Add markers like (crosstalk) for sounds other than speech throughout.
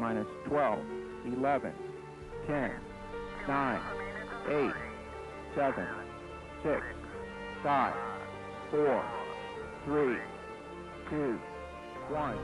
Minus 12, 11, 10, 9, 8, 7, 6, 5, 4, 3, 2, 1.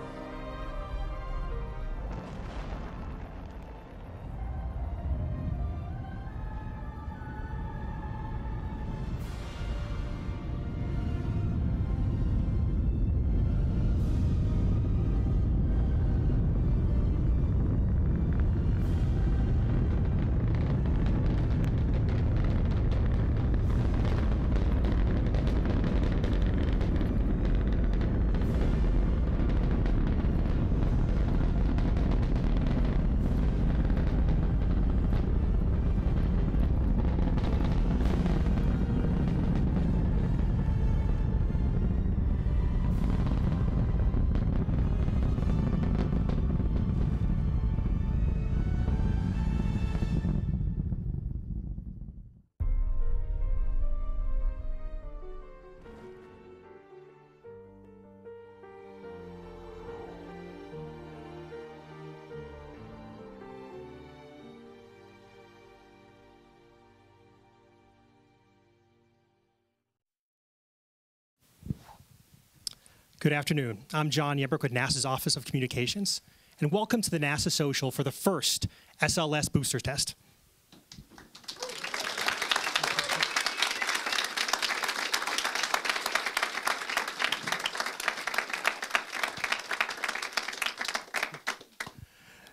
Good afternoon. I'm John Yembrick with NASA's Office of Communications, and welcome to the NASA Social for the first SLS booster test.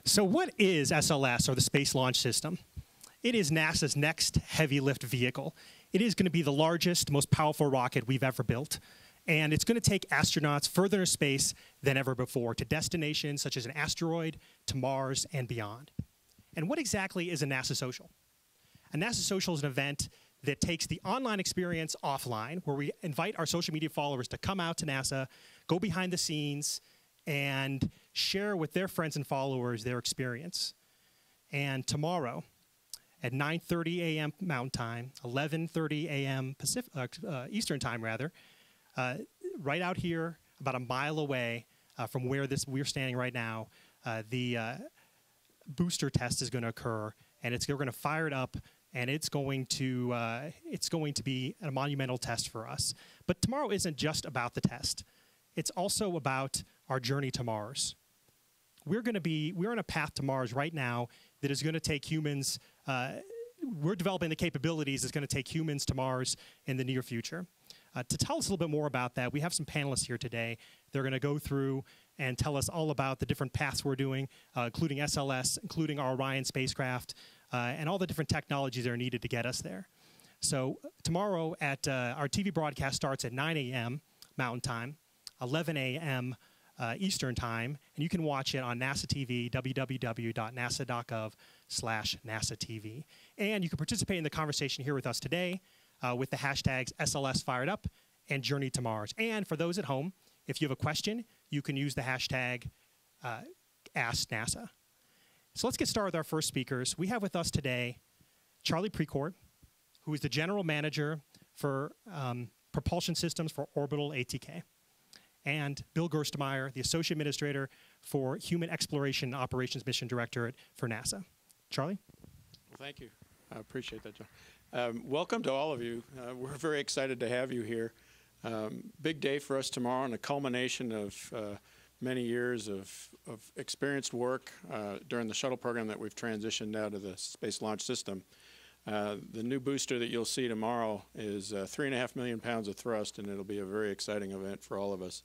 So, what is SLS, or the Space Launch System? It is NASA's next heavy lift vehicle. It is going to be the largest, most powerful rocket we've ever built and it's going to take astronauts further into space than ever before to destinations such as an asteroid, to Mars, and beyond. And what exactly is a NASA Social? A NASA Social is an event that takes the online experience offline, where we invite our social media followers to come out to NASA, go behind the scenes, and share with their friends and followers their experience. And tomorrow, at 9:30 a.m. Mountain Time, 11:30 a.m. Pacific, uh, Eastern Time, rather, uh, right out here, about a mile away uh, from where this we're standing right now, uh, the uh, booster test is going to occur, and it's we're going to fire it up, and it's going to uh, it's going to be a monumental test for us. But tomorrow isn't just about the test; it's also about our journey to Mars. We're going to be we're on a path to Mars right now that is going to take humans. we're developing the capabilities that's going to take humans to Mars in the near future. Uh, to tell us a little bit more about that, we have some panelists here today. They're going to go through and tell us all about the different paths we're doing, uh, including SLS, including our Orion spacecraft, uh, and all the different technologies that are needed to get us there. So tomorrow at uh, our TV broadcast starts at 9 a.m. Mountain Time, 11 a.m. Uh, Eastern Time, and you can watch it on NASA TV, www.nasa.gov slash NASA TV. And you can participate in the conversation here with us today uh, with the hashtags SLS fired up and Journey to Mars. And for those at home, if you have a question, you can use the hashtag uh, Ask NASA. So let's get started with our first speakers. We have with us today Charlie Precourt, who is the general manager for um, propulsion systems for orbital ATK, and Bill Gerstenmaier, the associate administrator for human exploration operations mission Directorate for NASA. Charlie? Well, thank you. I appreciate that, John. Um, welcome to all of you. Uh, we're very excited to have you here. Um, big day for us tomorrow and a culmination of uh, many years of, of experienced work uh, during the shuttle program that we've transitioned now to the Space Launch System. Uh, the new booster that you'll see tomorrow is uh, three and a half million pounds of thrust, and it'll be a very exciting event for all of us.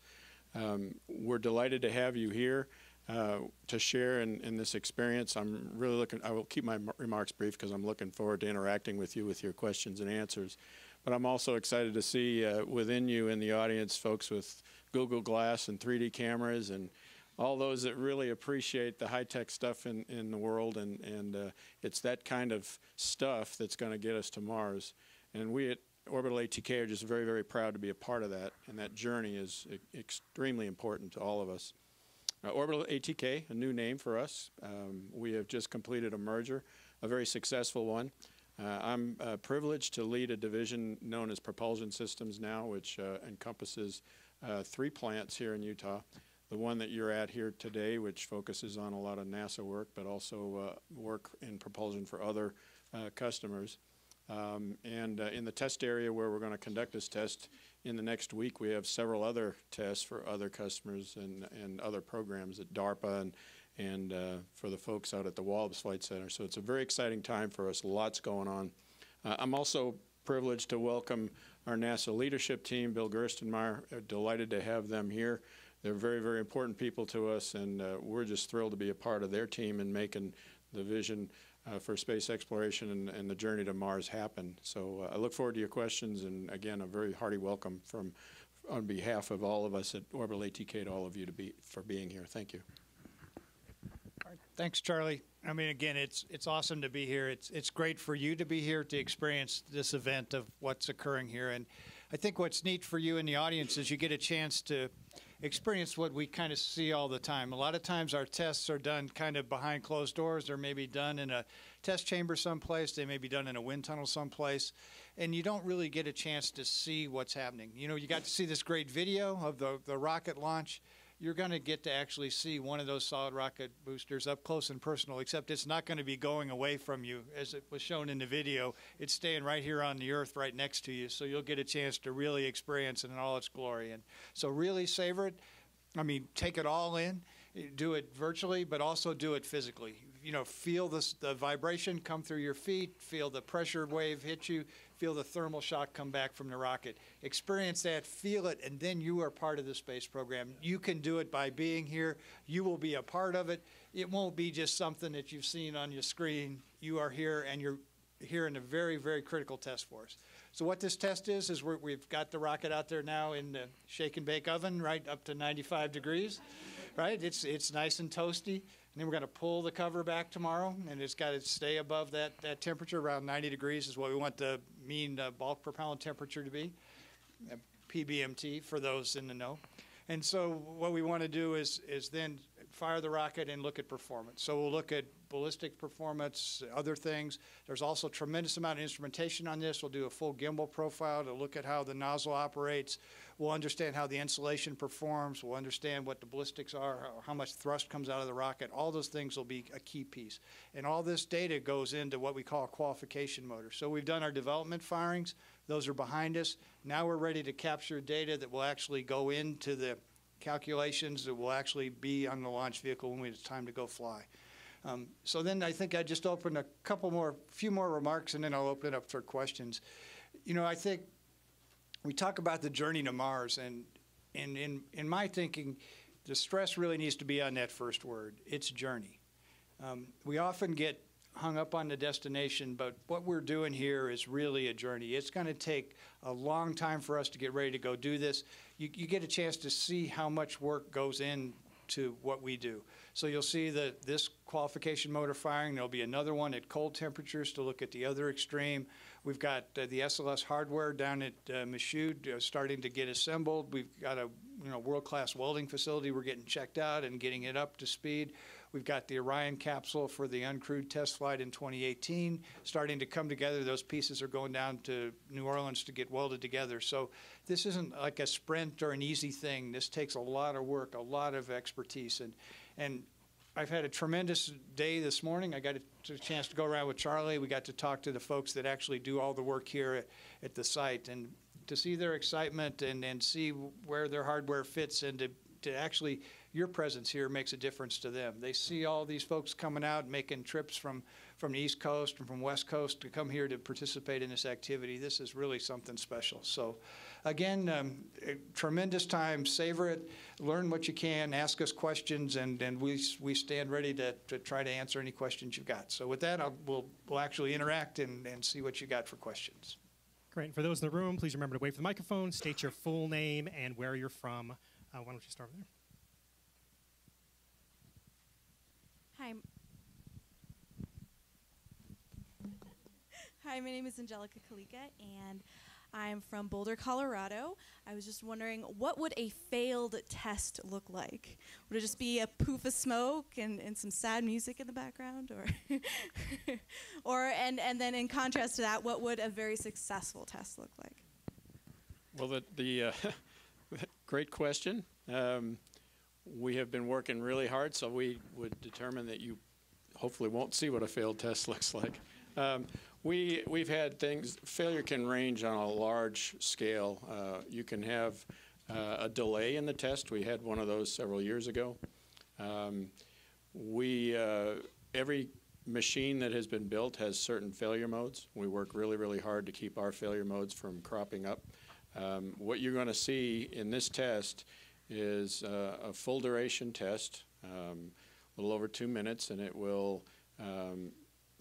Um, we're delighted to have you here. Uh, to share in, in, this experience. I'm really looking, I will keep my remarks brief because I'm looking forward to interacting with you with your questions and answers. But I'm also excited to see uh, within you in the audience folks with Google Glass and 3D cameras and all those that really appreciate the high-tech stuff in, in the world and, and uh, it's that kind of stuff that's going to get us to Mars. And we at Orbital ATK are just very, very proud to be a part of that and that journey is extremely important to all of us. Uh, Orbital ATK, a new name for us. Um, we have just completed a merger, a very successful one. Uh, I'm uh, privileged to lead a division known as Propulsion Systems now, which uh, encompasses uh, three plants here in Utah. the one that you're at here today, which focuses on a lot of NASA work, but also uh, work in propulsion for other customers. Um, and in the test area where we're going to conduct this test in the next week, we have several other tests for other customers and, and other programs at DARPA and, and uh, for the folks out at the Wallops Flight Center. So it's a very exciting time for us, lots going on. Uh, I'm also privileged to welcome our NASA leadership team, Bill Gerstenmaier, uh, delighted to have them here. They're very, very important people to us, and uh, we're just thrilled to be a part of their team and making the vision uh, for space exploration and, and, the journey to Mars happen. So uh, I look forward to your questions, and again, a very hearty welcome from on behalf of all of us at Orbital ATK to all of you to be for being here. Thank you. Thanks, Charlie. I mean, again, it's it's awesome to be here. It's it's great for you to be here to experience this event of what's occurring here, and I think what's neat for you in the audience is you get a chance to experience what we kind of see all the time. A lot of times our tests are done kind of behind closed doors. They're maybe done in a test chamber someplace. They may be done in a wind tunnel someplace. And you don't really get a chance to see what's happening. You know, you got to see this great video of the, the rocket launch you're going to get to actually see one of those solid rocket boosters up close and personal, except it's not going to be going away from you as it was shown in the video. It's staying right here on the earth right next to you, so you'll get a chance to really experience it in all its glory. And so really savor it. I mean, take it all in. Do it virtually, but also do it physically. You know, feel this, the vibration come through your feet, feel the pressure wave hit you, feel the thermal shock come back from the rocket. Experience that, feel it, and then you are part of the space program. You can do it by being here. You will be a part of it. It won't be just something that you've seen on your screen. You are here, and you're here in a very, very critical test for us. So what this test is, is we have got the rocket out there now in the shake and bake oven, right up to 95 degrees, right? It's, it's nice and toasty. Then we're going to pull the cover back tomorrow, and it's got to stay above that, that temperature. Around 90 degrees is what we want the mean uh, bulk propellant temperature to be, uh, PBMT for those in the know. And so what we want to do is, is then fire the rocket and look at performance. So we'll look at ballistic performance, other things. There's also tremendous amount of instrumentation on this. We'll do a full gimbal profile to look at how the nozzle operates. We'll understand how the insulation performs. We'll understand what the ballistics are, how much thrust comes out of the rocket. All those things will be a key piece. And all this data goes into what we call a qualification motor. So we've done our development firings. Those are behind us. Now we're ready to capture data that will actually go into the calculations that will actually be on the launch vehicle when it's time to go fly. Um, so then I think I just open a couple more, few more remarks, and then I'll open it up for questions. You know, I think we talk about the journey to Mars, and, in, in my thinking, the stress really needs to be on that first word. It's journey. Um, we often get hung up on the destination, but what we're doing here is really a journey. It's going to take a long time for us to get ready to go do this. You, you get a chance to see how much work goes into what we do. So you'll see that this qualification motor firing, there'll be another one at cold temperatures to look at the other extreme. We've got uh, the SLS hardware down at uh, Michoud uh, starting to get assembled. We've got a you know world-class welding facility. We're getting checked out and getting it up to speed. We've got the Orion capsule for the uncrewed test flight in 2018 starting to come together. Those pieces are going down to New Orleans to get welded together. So this isn't like a sprint or an easy thing. This takes a lot of work, a lot of expertise, and and I've had a tremendous day this morning. I got a, chance to go around with Charlie. We got to talk to the folks that actually do all the work here at, at the site and to see their excitement and, and see where their hardware fits and to, to actually your presence here makes a difference to them. They see all these folks coming out making trips from from the East Coast and from West Coast to come here to participate in this activity. This is really something special. So, again, um, tremendous time. Savor it. Learn what you can. Ask us questions, and, and we, we stand ready to, to try to answer any questions you've got. So, with that, I'll, we'll, we'll actually interact and, and see what you got for questions. Great. And for those in the room, please remember to wait for the microphone, state your full name and where you're from. Uh, why don't you start there? Hi. Hi, my name is Angelica Kalika, and I'm from Boulder, Colorado. I was just wondering, what would a failed test look like? Would it just be a poof of smoke and, and some sad music in the background, or, (laughs) or and and then in contrast to that, what would a very successful test look like? Well, the, the uh, (laughs) great question. Um, we have been working really hard, so we would determine that you hopefully won't see what a failed (laughs) test looks like. Um, we, we've had things, failure can range on a large scale. Uh, you can have uh, a delay in the test. We had one of those several years ago. Um, we, uh, every machine that has been built has certain failure modes. We work really, really hard to keep our failure modes from cropping up. Um, what you're going to see in this test is uh, a full duration test, um, a little over two minutes, and it will um,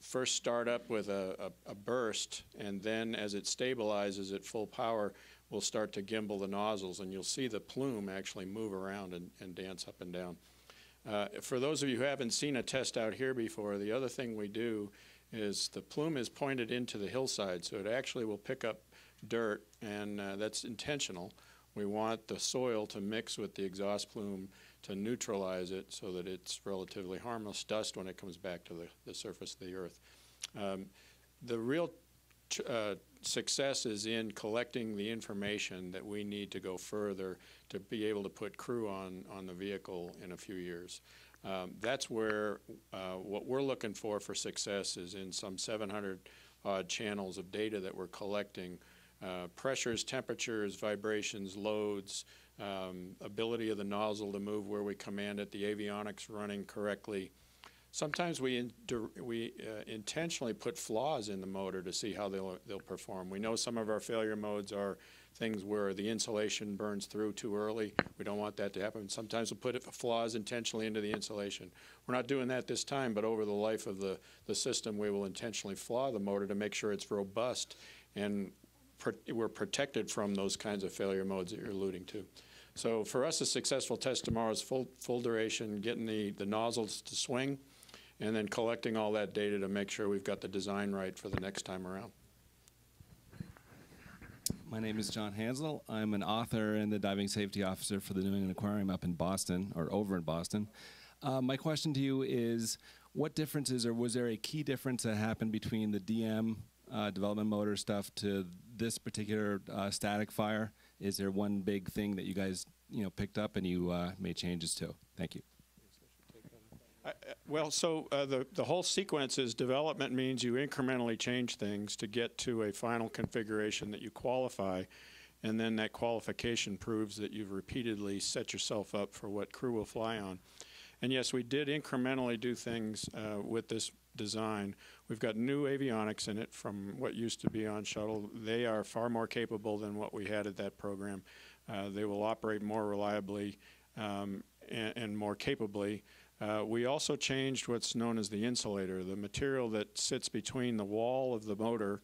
first start up with a, a, a, burst, and then as it stabilizes at full power, we'll start to gimbal the nozzles, and you'll see the plume actually move around and, and dance up and down. Uh, for those of you who haven't seen a test out here before, the other thing we do is the plume is pointed into the hillside, so it actually will pick up dirt, and uh, that's intentional. We want the soil to mix with the exhaust plume to neutralize it so that it's relatively harmless dust when it comes back to the, the surface of the earth. Um, the real uh, success is in collecting the information that we need to go further to be able to put crew on, on the vehicle in a few years. Um, that's where uh, what we're looking for for success is in some 700 odd channels of data that we're collecting uh, pressures, temperatures, vibrations, loads, um, ability of the nozzle to move where we command it, the avionics running correctly. Sometimes we, in, we uh, intentionally put flaws in the motor to see how they'll, they'll perform. We know some of our failure modes are things where the insulation burns through too early. We don't want that to happen. Sometimes we'll put flaws intentionally into the insulation. We're not doing that this time, but over the life of the, the system, we will intentionally flaw the motor to make sure it's robust and we're protected from those kinds of failure modes that you're alluding to. So for us, a successful test tomorrow is full, full duration, getting the, the nozzles to swing, and then collecting all that data to make sure we've got the design right for the next time around. My name is John Hansel. I'm an author and the diving safety officer for the New England Aquarium up in Boston, or over in Boston. Uh, my question to you is what differences, or was there a key difference that happened between the DM uh, development motor stuff to this particular uh, static fire? Is there one big thing that you guys you know picked up and you uh, made changes to? Thank you. Uh, well, so uh, the, the whole sequence is development means you incrementally change things to get to a final configuration that you qualify, and then that qualification proves that you've repeatedly set yourself up for what crew will fly on. And yes, we did incrementally do things uh, with this design. We've got new avionics in it from what used to be on shuttle. They are far more capable than what we had at that program. Uh, they will operate more reliably um, and, and, more capably. Uh, we also changed what's known as the insulator, the material that sits between the wall of the motor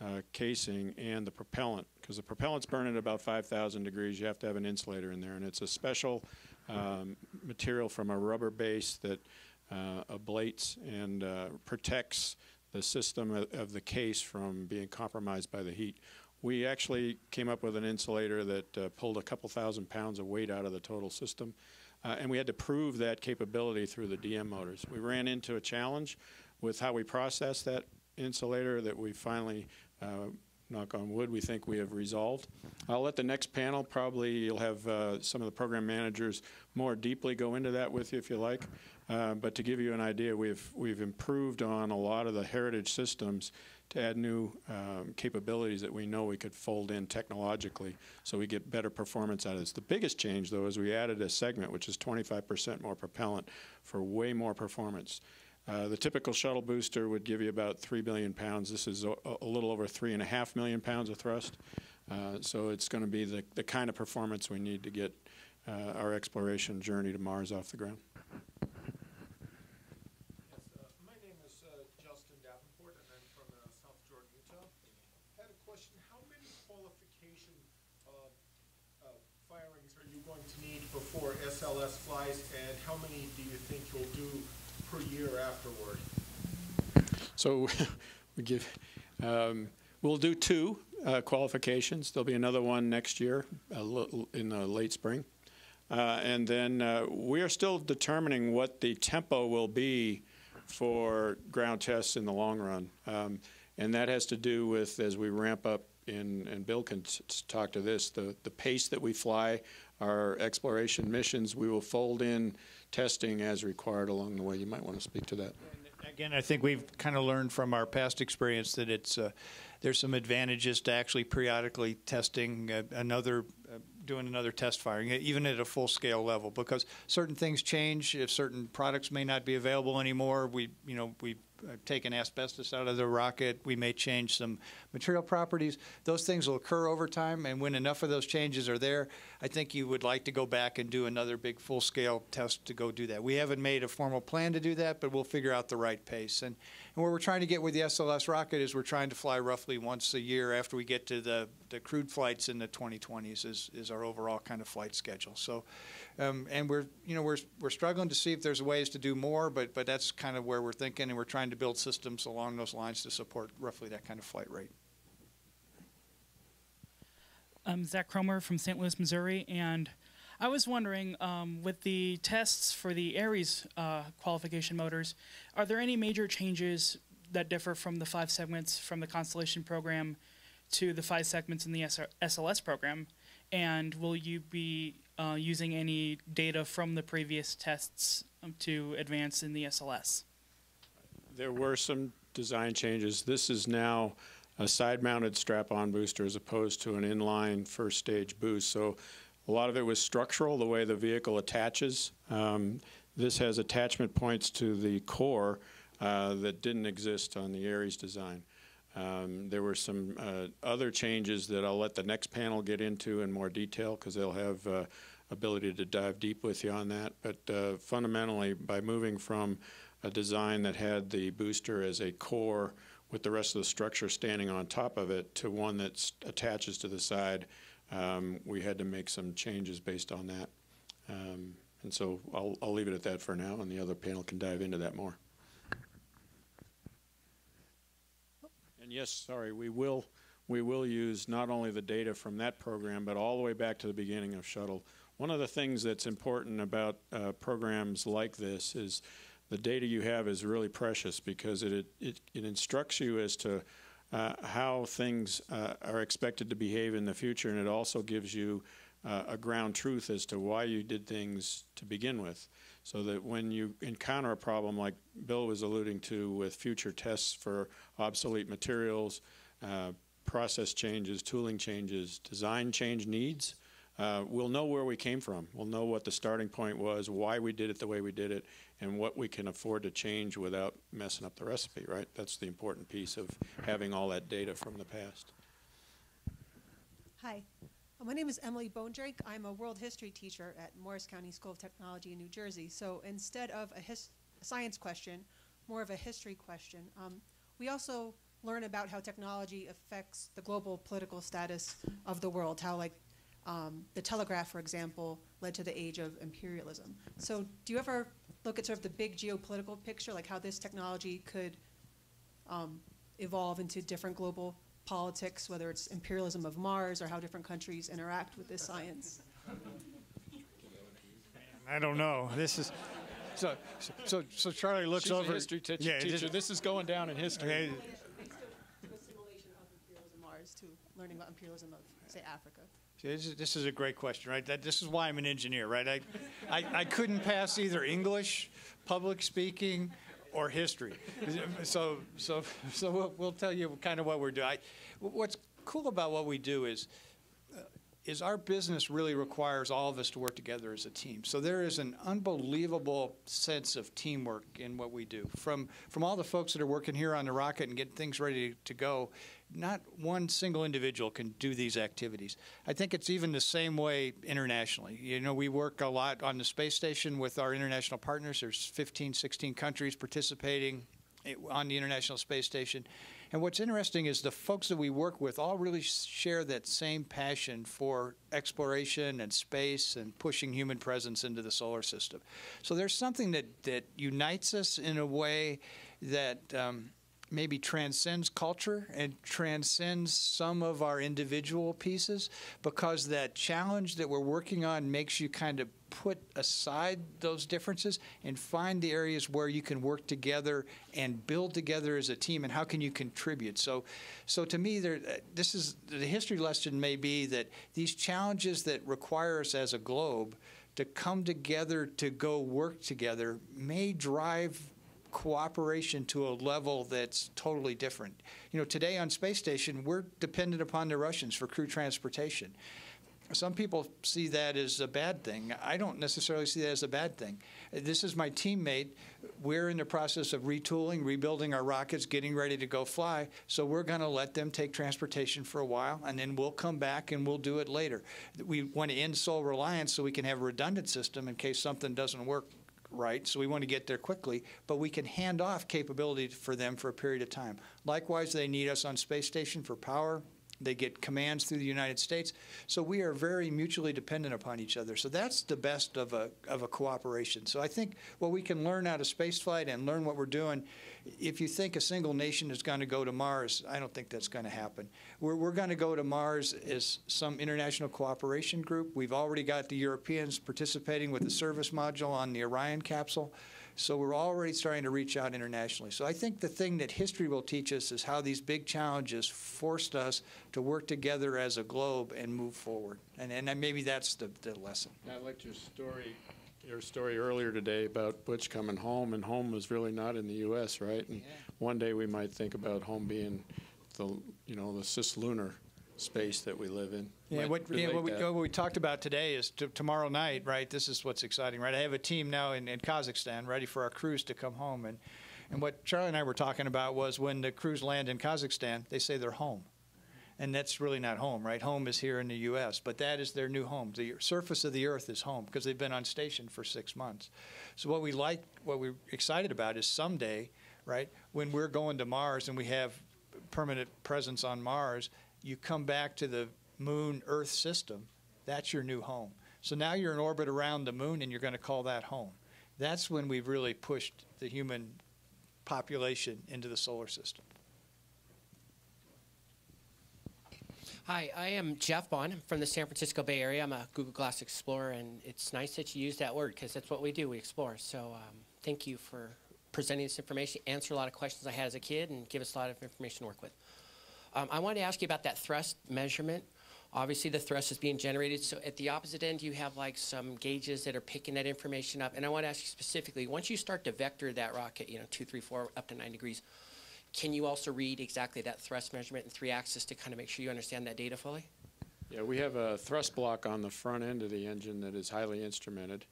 uh, casing and the propellant. Because the propellant's burning at about 5,000 degrees, you have to have an insulator in there. And it's a special um, material from a rubber base that ablates and uh, protects the system of, the case from being compromised by the heat. We actually came up with an insulator that uh, pulled a couple thousand pounds of weight out of the total system. Uh, and we had to prove that capability through the DM motors. We ran into a challenge with how we process that insulator that we finally uh, knock on wood, we think we have resolved. I'll let the next panel, probably you'll have uh, some of the program managers more deeply go into that with you if you like. Uh, but to give you an idea, we've, we've improved on a lot of the heritage systems to add new um, capabilities that we know we could fold in technologically so we get better performance out of this. The biggest change, though, is we added a segment which is 25% more propellant for way more performance. Uh, the typical shuttle booster would give you about 3 billion pounds. This is a, a little over 3.5 million pounds of thrust. Uh, so it's going to be the, the kind of performance we need to get uh, our exploration journey to Mars off the ground. Yes, uh, my name is uh, Justin Davenport, and I'm from South Jordan, Utah. I had a question. How many qualification firings are you going to need before SLS flies, and how many do you think you'll do per year afterward? So (laughs) we give, um, we'll do two uh, qualifications. There'll be another one next year in the late spring. Uh, and then uh, we are still determining what the tempo will be for ground tests in the long run. Um, and that has to do with as we ramp up in, and Bill can talk to this, the, the pace that we fly our exploration missions, we will fold in testing as required along the way. You might want to speak to that. Again, I think we've kind of learned from our past experience that it's uh, there's some advantages to actually periodically testing uh, another, uh, doing another test firing, even at a full scale level, because certain things change. If certain products may not be available anymore, we you know we uh, taken asbestos out of the rocket. We may change some material properties. Those things will occur over time, and when enough of those changes are there, I think you would like to go back and do another big full-scale test to go do that. We haven't made a formal plan to do that, but we'll figure out the right pace. And, and where we're trying to get with the SLS rocket is we're trying to fly roughly once a year after we get to the, the crewed flights in the 2020s is, is our overall kind of flight schedule. So um, and we're, you know, we're, we're struggling to see if there's ways to do more, but, but that's kind of where we're thinking, and we're trying to build systems along those lines to support roughly that kind of flight rate. I'm Zach Cromer from St. Louis, Missouri, and I was wondering, um, with the tests for the Ares uh, qualification motors, are there any major changes that differ from the five segments from the Constellation program to the five segments in the SLS program? And will you be uh, using any data from the previous tests um, to advance in the SLS? There were some design changes. This is now a side-mounted strap-on booster as opposed to an inline first stage boost. So a lot of it was structural, the way the vehicle attaches. Um, this has attachment points to the core uh, that didn't exist on the Ares design. Um, there were some uh, other changes that I'll let the next panel get into in more detail because they'll have uh, ability to dive deep with you on that. But uh, fundamentally, by moving from a design that had the booster as a core with the rest of the structure standing on top of it to one that attaches to the side, um, we had to make some changes based on that. Um, and so I'll, I'll leave it at that for now, and the other panel can dive into that more. And yes, sorry, we will we will use not only the data from that program, but all the way back to the beginning of shuttle. One of the things that's important about uh, programs like this is the data you have is really precious because it it, it instructs you as to uh, how things uh, are expected to behave in the future, and it also gives you uh, a ground truth as to why you did things to begin with so that when you encounter a problem like Bill was alluding to with future tests for obsolete materials, uh, process changes, tooling changes, design change needs, uh, we'll know where we came from. We'll know what the starting point was, why we did it the way we did it, and what we can afford to change without messing up the recipe, right? That's the important piece of having all that data from the past. Hi, my name is Emily Bonedrake. I'm a world history teacher at Morris County School of Technology in New Jersey. So instead of a, a science question, more of a history question. Um, we also learn about how technology affects the global political status of the world, how like um, the telegraph, for example, led to the age of imperialism. So do you ever look at sort of the big geopolitical picture, like how this technology could um, evolve into different global politics, whether it's imperialism of Mars or how different countries interact with this science? I don't know. This is so so so Charlie looks She's over. a history teacher. Yeah, teacher. just- This is going down in history. Okay, Do a simulation of imperialism Mars to learning about imperialism of, say, Africa. See, This is, this is a great question, right? That, this is why I'm an engineer, right? I, I, I couldn't pass either English, public speaking, or history. So, so, so we'll, we'll tell you kind of what we're doing. I, what's cool about what we do is, uh, is our business really requires all of us to work together as a team. So there is an unbelievable sense of teamwork in what we do. From from all the folks that are working here on the rocket and getting things ready to go, not one single individual can do these activities. I think it's even the same way internationally. You know, we work a lot on the space station with our international partners. There's 15, 16 countries participating on the International Space Station. And what's interesting is the folks that we work with all really share that same passion for exploration and space and pushing human presence into the solar system. So there's something that, that unites us in a way that um, maybe transcends culture and transcends some of our individual pieces because that challenge that we're working on makes you kind of put aside those differences and find the areas where you can work together and build together as a team and how can you contribute. So so to me there this is the history lesson may be that these challenges that require us as a globe to come together to go work together may drive cooperation to a level that's totally different. You know, today on space station, we're dependent upon the Russians for crew transportation. Some people see that as a bad thing. I don't necessarily see that as a bad thing. This is my teammate. We're in the process of retooling, rebuilding our rockets, getting ready to go fly. So we're going to let them take transportation for a while, and then we'll come back and we'll do it later. We want to end sole reliance so we can have a redundant system in case something doesn't work right, so we want to get there quickly, but we can hand off capability for them for a period of time. Likewise, they need us on space station for power. They get commands through the United States. So we are very mutually dependent upon each other. So that's the best of a, of a cooperation. So I think what we can learn out of spaceflight and learn what we're doing if you think a single nation is going to go to Mars, I don't think that's going to happen. We're, we're going to go to Mars as some international cooperation group. We've already got the Europeans participating with the service module on the Orion capsule. So we're already starting to reach out internationally. So I think the thing that history will teach us is how these big challenges forced us to work together as a globe and move forward. And, and maybe that's the, the lesson. I liked your story your story earlier today about Butch coming home, and home was really not in the U.S., right? And Yeah. one day we might think about home being the, you know, the cislunar space that we live in. Yeah, what, yeah, what, we, oh, what we talked about today is tomorrow night, right? This is what's exciting, right? I have a team now in, in Kazakhstan ready for our crews to come home. And, and what Charlie and I were talking about was when the crews land in Kazakhstan, they say they're home. And that's really not home, right? Home is here in the U.S., but that is their new home. The surface of the earth is home because they've been on station for six months. So what we like, what we're excited about is someday, right, when we're going to Mars and we have permanent presence on Mars, you come back to the moon Earth system. That's your new home. So now you're in orbit around the moon and you're going to call that home. That's when we've really pushed the human population into the solar system. Hi, I am Jeff Bond from the San Francisco Bay Area. I'm a Google Glass Explorer, and it's nice that you use that word because that's what we do. We explore. So um, thank you for presenting this information, answer a lot of questions I had as a kid, and give us a lot of information to work with. Um, I wanted to ask you about that thrust measurement. Obviously, the thrust is being generated. So at the opposite end, you have like some gauges that are picking that information up. And I want to ask you specifically, once you start to vector that rocket, you know, two, three, four, up to nine degrees, can you also read exactly that thrust measurement in three axis to kind of make sure you understand that data fully? Yeah, we have a thrust block on the front end of the engine that is highly instrumented,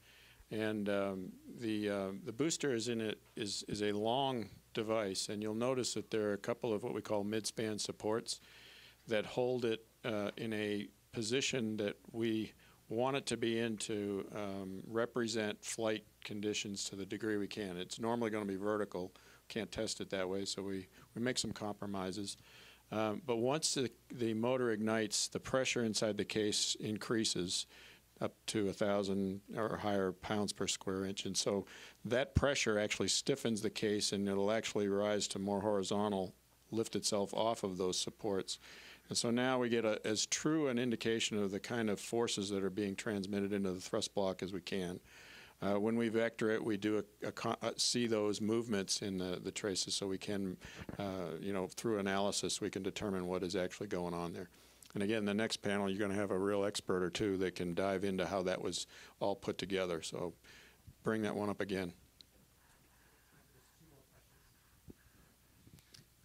and um, the uh, the booster is in it is is a long device, and you'll notice that there are a couple of what we call mid-span supports that hold it uh, in a position that we want it to be in to um, represent flight conditions to the degree we can. It's normally going to be vertical. Can't test it that way, so we, we make some compromises. Um, but once the, the motor ignites, the pressure inside the case increases up to a thousand or higher pounds per square inch, and so that pressure actually stiffens the case, and it'll actually rise to more horizontal, lift itself off of those supports. And so now we get a, as true an indication of the kind of forces that are being transmitted into the thrust block as we can. Uh, when we vector it, we do a, a uh, see those movements in the, the traces, so we can, uh, you know, through analysis, we can determine what is actually going on there. And again, the next panel, you're going to have a real expert or two that can dive into how that was all put together. So bring that one up again.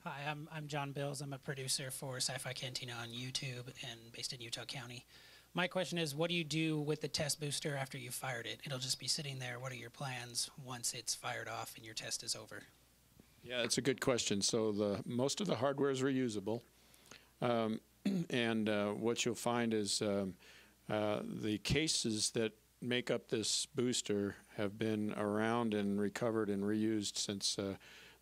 Hi, I'm, I'm John Bills. I'm a producer for Sci Fi Cantina on YouTube and based in Utah County. My question is what do you do with the test booster after you've fired it? It'll just be sitting there. What are your plans once it's fired off and your test is over? Yeah, it's a good question. So the most of the hardware is reusable, um, (clears throat) and uh, what you'll find is um, uh, the cases that make up this booster have been around and recovered and reused since uh,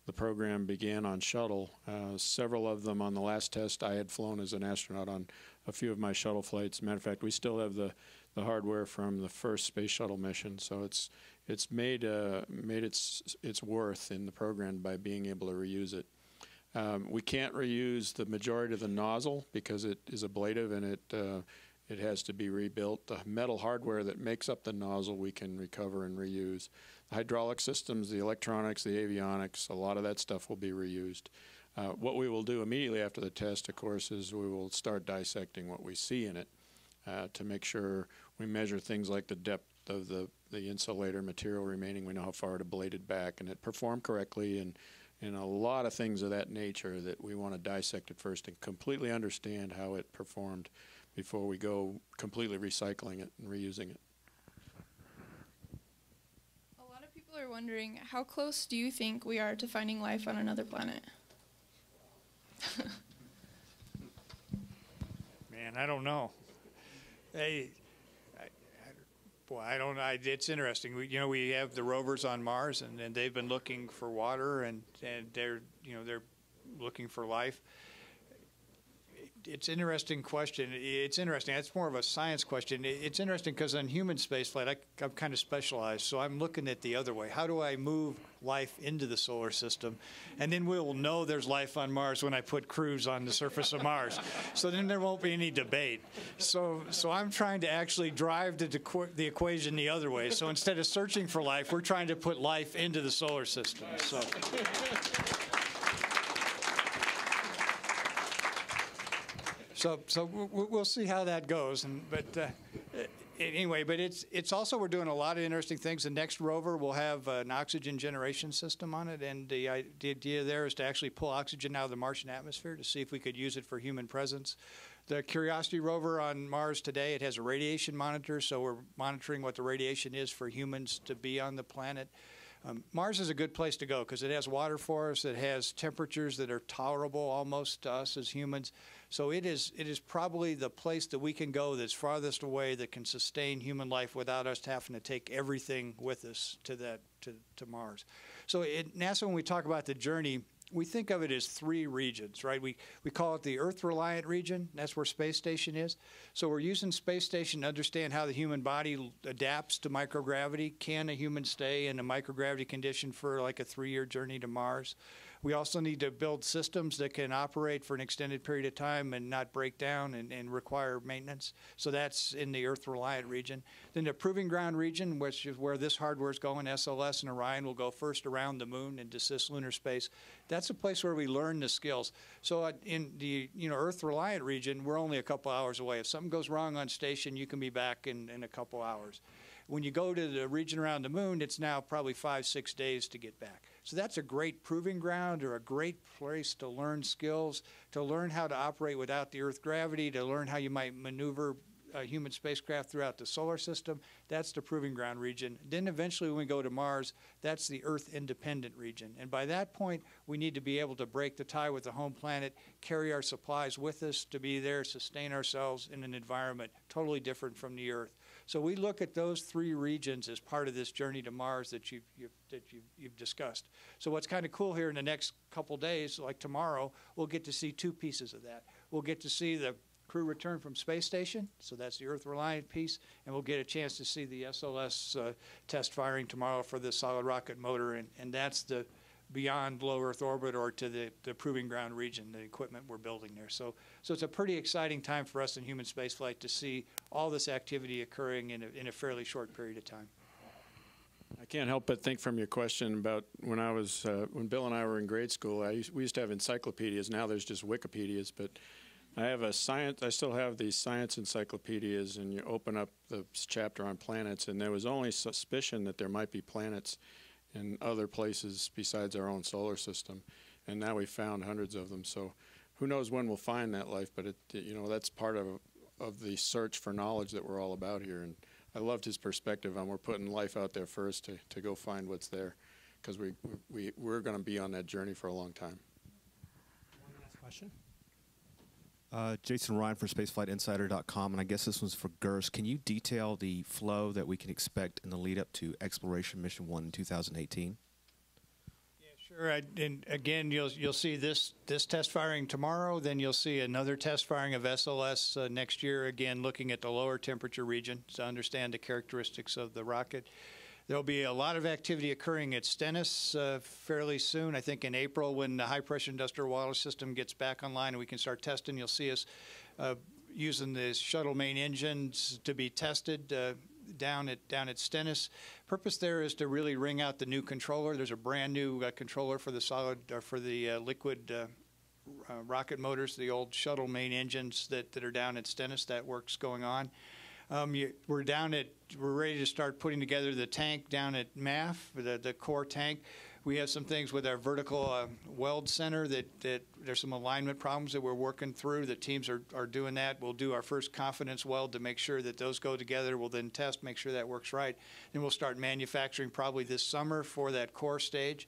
the program began on shuttle. Uh, several of them on the last test I had flown as an astronaut on a few of my shuttle flights. Matter of fact, we still have the, the hardware from the first space shuttle mission, so it's it's made uh, made its its worth in the program by being able to reuse it. Um, we can't reuse the majority of the nozzle because it is ablative and it uh, it has to be rebuilt. The metal hardware that makes up the nozzle we can recover and reuse. The hydraulic systems, the electronics, the avionics, a lot of that stuff will be reused. Uh, what we will do immediately after the test, of course, is we will start dissecting what we see in it uh, to make sure we measure things like the depth of the, the insulator material remaining. We know how far it ablated back and it performed correctly and, and a lot of things of that nature that we want to dissect it first and completely understand how it performed before we go completely recycling it and reusing it. A lot of people are wondering how close do you think we are to finding life on another planet? Man, I don't know. Hey, I, I, boy, I don't know. I- It's interesting. We, you know, we have the rovers on Mars, and, and they've been looking for water, and, and they're, you know, they're looking for life. It's an interesting question. It's interesting. It's more of a science question. It's interesting because on human spaceflight, I, I'm kind of specialized, so I'm looking at the other way. How do I move life into the solar system? And then we'll know there's life on Mars when I put crews on the surface of Mars. So then there won't be any debate. So, so I'm trying to actually drive the, the equation the other way. So instead of searching for life, we're trying to put life into the solar system. So. So, so we'll, we'll see how that goes. And but uh, anyway, but it's it's also we're doing a lot of interesting things. The next rover will have an oxygen generation system on it, and the idea there is to actually pull oxygen out of the Martian atmosphere to see if we could use it for human presence. The Curiosity rover on Mars today, it has a radiation monitor, so we're monitoring what the radiation is for humans to be on the planet. Um, Mars is a good place to go because it has water for us. It has temperatures that are tolerable almost to us as humans. So it is it is probably the place that we can go that's farthest away that can sustain human life without us having to take everything with us to that to, to Mars. So at NASA, when we talk about the journey, we think of it as three regions, right? We, we call it the Earth reliant region. That's where Space Station is. So we're using Space Station to understand how the human body adapts to microgravity. Can a human stay in a microgravity condition for like a three year journey to Mars? We also need to build systems that can operate for an extended period of time and not break down and, and require maintenance. So that's in the Earth reliant region. Then the Proving Ground region, which is where this hardware is going, SLS and Orion will go first around the moon and into cislunar space. That's a place where we learn the skills. So uh, in the you know Earth reliant region, we're only a couple hours away. If something goes wrong on station, you can be back in, in a couple hours. When you go to the region around the moon, it's now probably five, six days to get back. So that's a great proving ground or a great place to learn skills, to learn how to operate without the Earth gravity, to learn how you might maneuver a human spacecraft throughout the solar system. That's the proving ground region. Then eventually, when we go to Mars, that's the Earth independent region. And by that point, we need to be able to break the tie with the home planet, carry our supplies with us to be there, sustain ourselves in an environment totally different from the Earth. So we look at those three regions as part of this journey to Mars that you've, you've that you've, you've, discussed. So what's kind of cool here in the next couple days, like tomorrow, we'll get to see two pieces of that. We'll get to see the crew return from space station, so that's the Earth reliant piece, and we'll get a chance to see the SLS uh, test firing tomorrow for the solid rocket motor, and, and that's the beyond low Earth orbit or to the, the proving ground region, the equipment we're building there. So, so it's a pretty exciting time for us in human spaceflight to see all this activity occurring in a, in a fairly short period of time. I can't help but think from your question about when I was uh, when Bill and I were in grade school. I used, we used to have encyclopedias. Now there's just Wikipedias, but I have a science. I still have these science encyclopedias, and you open up the chapter on planets, and there was only suspicion that there might be planets in other places besides our own solar system, and now we've found hundreds of them. So, who knows when we'll find that life? But it, you know, that's part of of the search for knowledge that we're all about here. And I loved his perspective on we're putting life out there first to, to go find what's there, because we we we're going to be on that journey for a long time. One last question. Uh, Jason Rhian for SpaceflightInsider.com, and I guess this one's for Gerst. Can you detail the flow that we can expect in the lead up to Exploration Mission 1 in 2018? Yeah, sure. I, and again, you'll you'll see this this test firing tomorrow. Then you'll see another test firing of SLS uh, next year. Again, looking at the lower temperature region to understand the characteristics of the rocket. There'll be a lot of activity occurring at Stennis uh, fairly soon. I think in April, when the high pressure industrial water system gets back online and we can start testing, you'll see us uh, using the shuttle main engines to be tested uh, down at down at Stennis. Purpose there is to really wring out the new controller. There's a brand new uh, controller for the solid or for the uh, liquid. Uh, uh, rocket motors, the old shuttle main engines that, that are down at Stennis. That work's going on. Um, you, we're down at, we're ready to start putting together the tank down at MAF, the, the core tank. We have some things with our vertical uh, weld center that, that there's some alignment problems that we're working through. The teams are, are doing that. We'll do our first confidence weld to make sure that those go together. We'll then test, make sure that works right. Then we'll start manufacturing probably this summer for that core stage.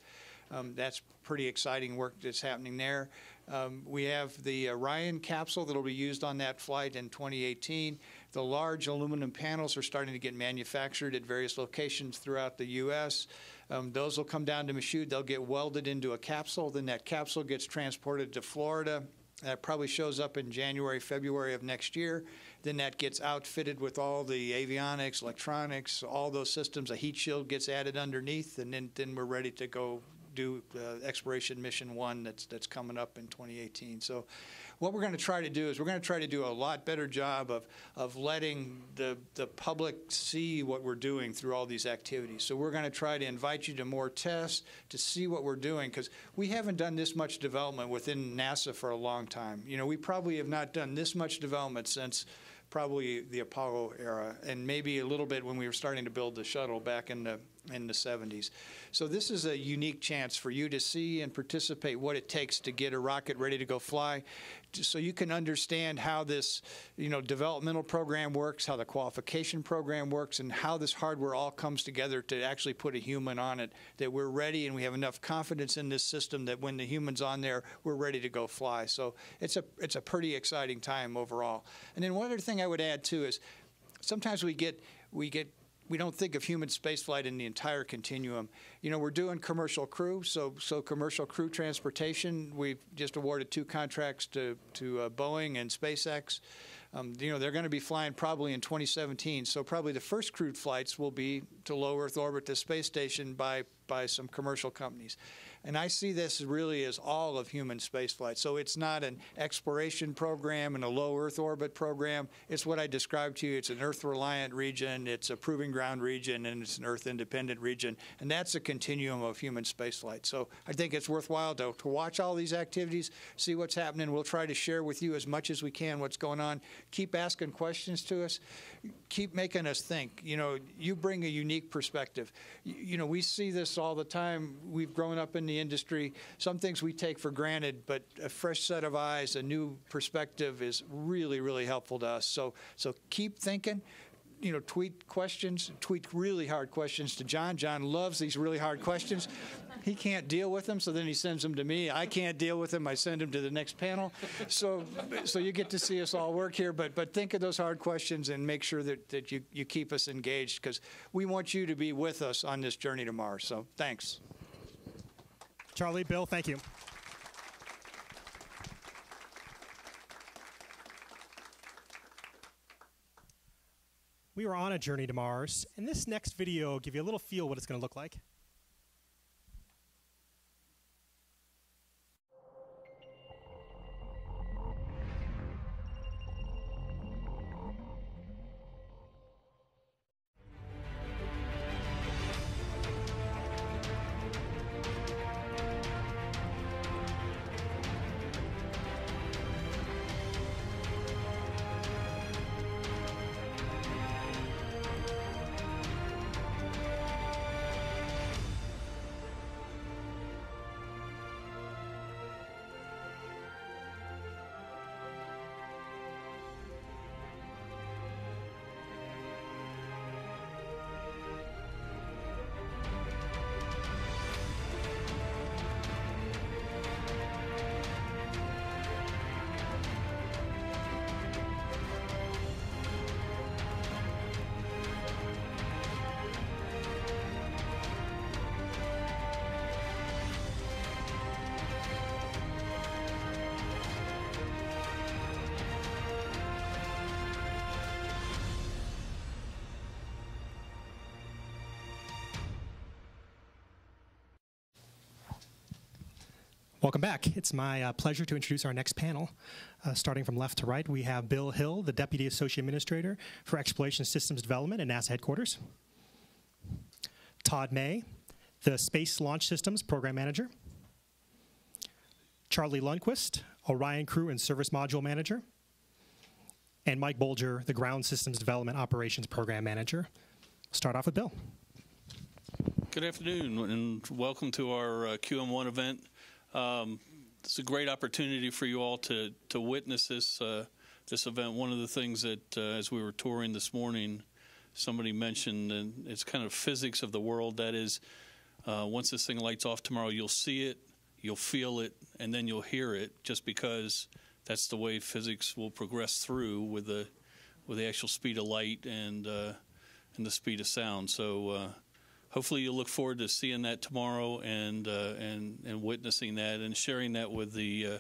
Um, that's pretty exciting work that's happening there. Um, we have the Orion capsule that will be used on that flight in 2018. The large aluminum panels are starting to get manufactured at various locations throughout the U.S. Um, those will come down to Michoud. They'll get welded into a capsule. Then that capsule gets transported to Florida. That probably shows up in January, February of next year. Then that gets outfitted with all the avionics, electronics, all those systems. A heat shield gets added underneath, and then, then we're ready to go do uh, exploration mission one that's that's coming up in 2018. So, what we're going to try to do is we're going to try to do a lot better job of of letting the the public see what we're doing through all these activities. So we're going to try to invite you to more tests to see what we're doing because we haven't done this much development within NASA for a long time. You know, we probably have not done this much development since probably the Apollo era, and maybe a little bit when we were starting to build the shuttle back in the in the 70s. So this is a unique chance for you to see and participate what it takes to get a rocket ready to go fly so you can understand how this, you know, developmental program works, how the qualification program works, and how this hardware all comes together to actually put a human on it. That we're ready and we have enough confidence in this system that when the human's on there, we're ready to go fly. So it's a it's a pretty exciting time overall. And then one other thing I would add too is sometimes we get we get we don't think of human spaceflight in the entire continuum. You know, we're doing commercial crew, so so commercial crew transportation. We've just awarded two contracts to to uh, Boeing and SpaceX. Um, you know, they're going to be flying probably in 2017. So probably the first crewed flights will be to low Earth orbit, the space station by by some commercial companies. And I see this really as all of human spaceflight. So it's not an exploration program and a low Earth orbit program. It's what I described to you. It's an Earth reliant region, it's a proving ground region, and it's an Earth independent region. And that's a continuum of human spaceflight. So I think it's worthwhile to, to watch all these activities, see what's happening. We'll try to share with you as much as we can what's going on. Keep asking questions to us. Keep making us think. You know, you bring a unique perspective. You, you know, we see this all the time. We've grown up in the industry. Some things we take for granted, but a fresh set of eyes, a new perspective is really, really helpful to us. So, so keep thinking. You know, tweet questions, tweet really hard questions to John. John loves these really hard questions. He can't deal with them, so then he sends them to me. I can't deal with them. I send them to the next panel. So, so you get to see us all work here. But, but think of those hard questions and make sure that, that you, you keep us engaged because we want you to be with us on this journey to Mars. So, thanks. Charlie, Bill, thank you. We are on a journey to Mars, and this next video will give you a little feel what it's going to look like. Welcome back. It's my uh, pleasure to introduce our next panel. Uh, starting from left to right, we have Bill Hill, the Deputy Associate Administrator for Exploration Systems Development at NASA headquarters. Todd May, the Space Launch Systems Program Manager. Charlie Lundquist, Orion Crew and Service Module Manager. And Mike Bolger, the Ground Systems Development Operations Program Manager. Start off with Bill. Good afternoon, and welcome to our uh, QM1 event. Um, it's a great opportunity for you all to to witness this uh, this event. One of the things that, uh, as we were touring this morning, somebody mentioned, and it's kind of physics of the world. That is, uh, once this thing lights off tomorrow, you'll see it, you'll feel it, and then you'll hear it. Just because that's the way physics will progress through with the with the actual speed of light and uh, and the speed of sound. So uh, hopefully you'll look forward to seeing that tomorrow and uh, and and witnessing that and sharing that with the uh,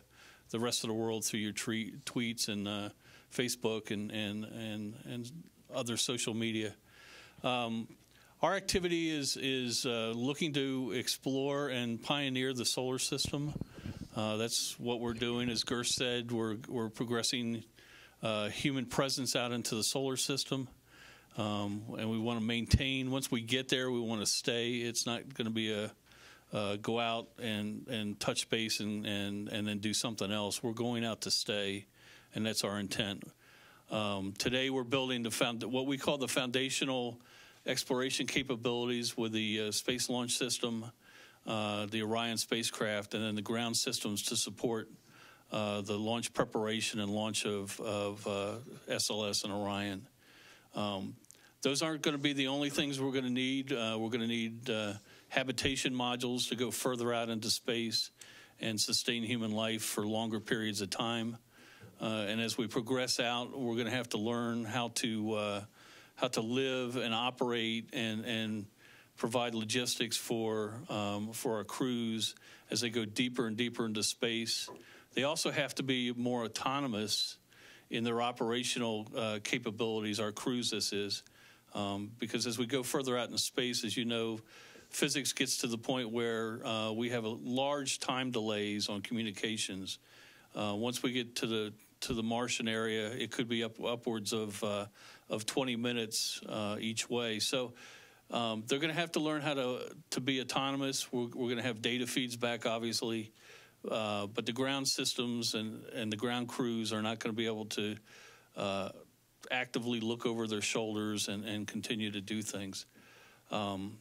the rest of the world through your tre- tweets and uh, Facebook and and and and other social media. Um, our activity is is uh, looking to explore and pioneer the solar system. Uh, that's what we're doing. As Gerst said, we're we're progressing uh, human presence out into the solar system. Um, and we want to maintain. Once we get there, we want to stay. It's not going to be a uh, go out and, and touch base and, and, and then do something else. We're going out to stay, and that's our intent. Um, today, we're building the found, what we call the foundational exploration capabilities with the uh, Space Launch System, uh, the Orion spacecraft, and then the ground systems to support uh, the launch preparation and launch of, of SLS uh, and Orion. Um, those aren't going to be the only things we're going to need. Uh, we're going to need uh, habitation modules to go further out into space and sustain human life for longer periods of time. Uh, and as we progress out, we're going to have to learn how to uh, how to live and operate and and provide logistics for um, for our crews as they go deeper and deeper into space. They also have to be more autonomous in their operational uh, capabilities, our crews this is. Um, because as we go further out in space, as you know, physics gets to the point where uh, we have large time delays on communications. Uh, once we get to the to the Martian area, it could be up upwards of uh, of 20 minutes uh, each way. So um, they're going to have to learn how to to be autonomous. We're, we're going to have data feeds back, obviously. Uh, but the ground systems and, and the ground crews are not going to be able to uh, actively look over their shoulders and, and continue to do things. Um,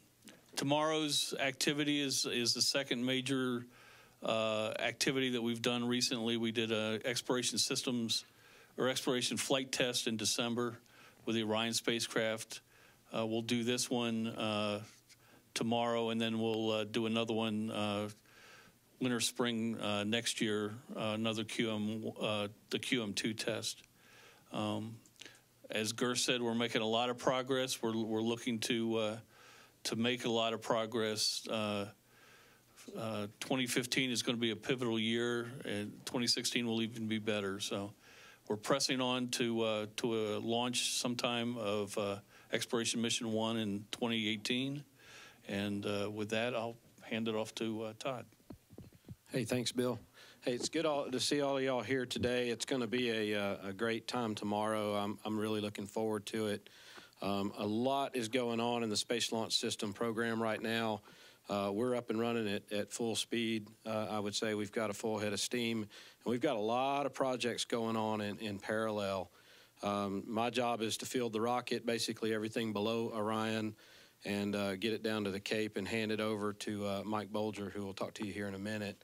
tomorrow's activity is, is the second major uh, activity that we've done recently. We did a exploration systems or exploration flight test in December with the Orion spacecraft. Uh, we'll do this one uh, tomorrow, and then we'll do another one winter spring uh, next year uh, another QM uh, the QM2 test. Um, as Gerst said, we're making a lot of progress. We're we're looking to uh, to make a lot of progress. Uh, uh, 2015 is going to be a pivotal year, and 2016 will even be better. So, we're pressing on to to a launch sometime of Exploration Mission One in 2018. And with that, I'll hand it off to Todd. Hey, thanks, Bill. Hey, it's good all, to see all of y'all here today. It's going to be a, uh, a great time tomorrow. I'm, I'm really looking forward to it. Um, a lot is going on in the Space Launch System program right now. Uh, we're up and running at, at full speed. Uh, I would say we've got a full head of steam, and we've got a lot of projects going on in, in parallel. Um, my job is to field the rocket, basically everything below Orion, and uh, get it down to the Cape and hand it over to uh, Mike Bolger, who will talk to you here in a minute.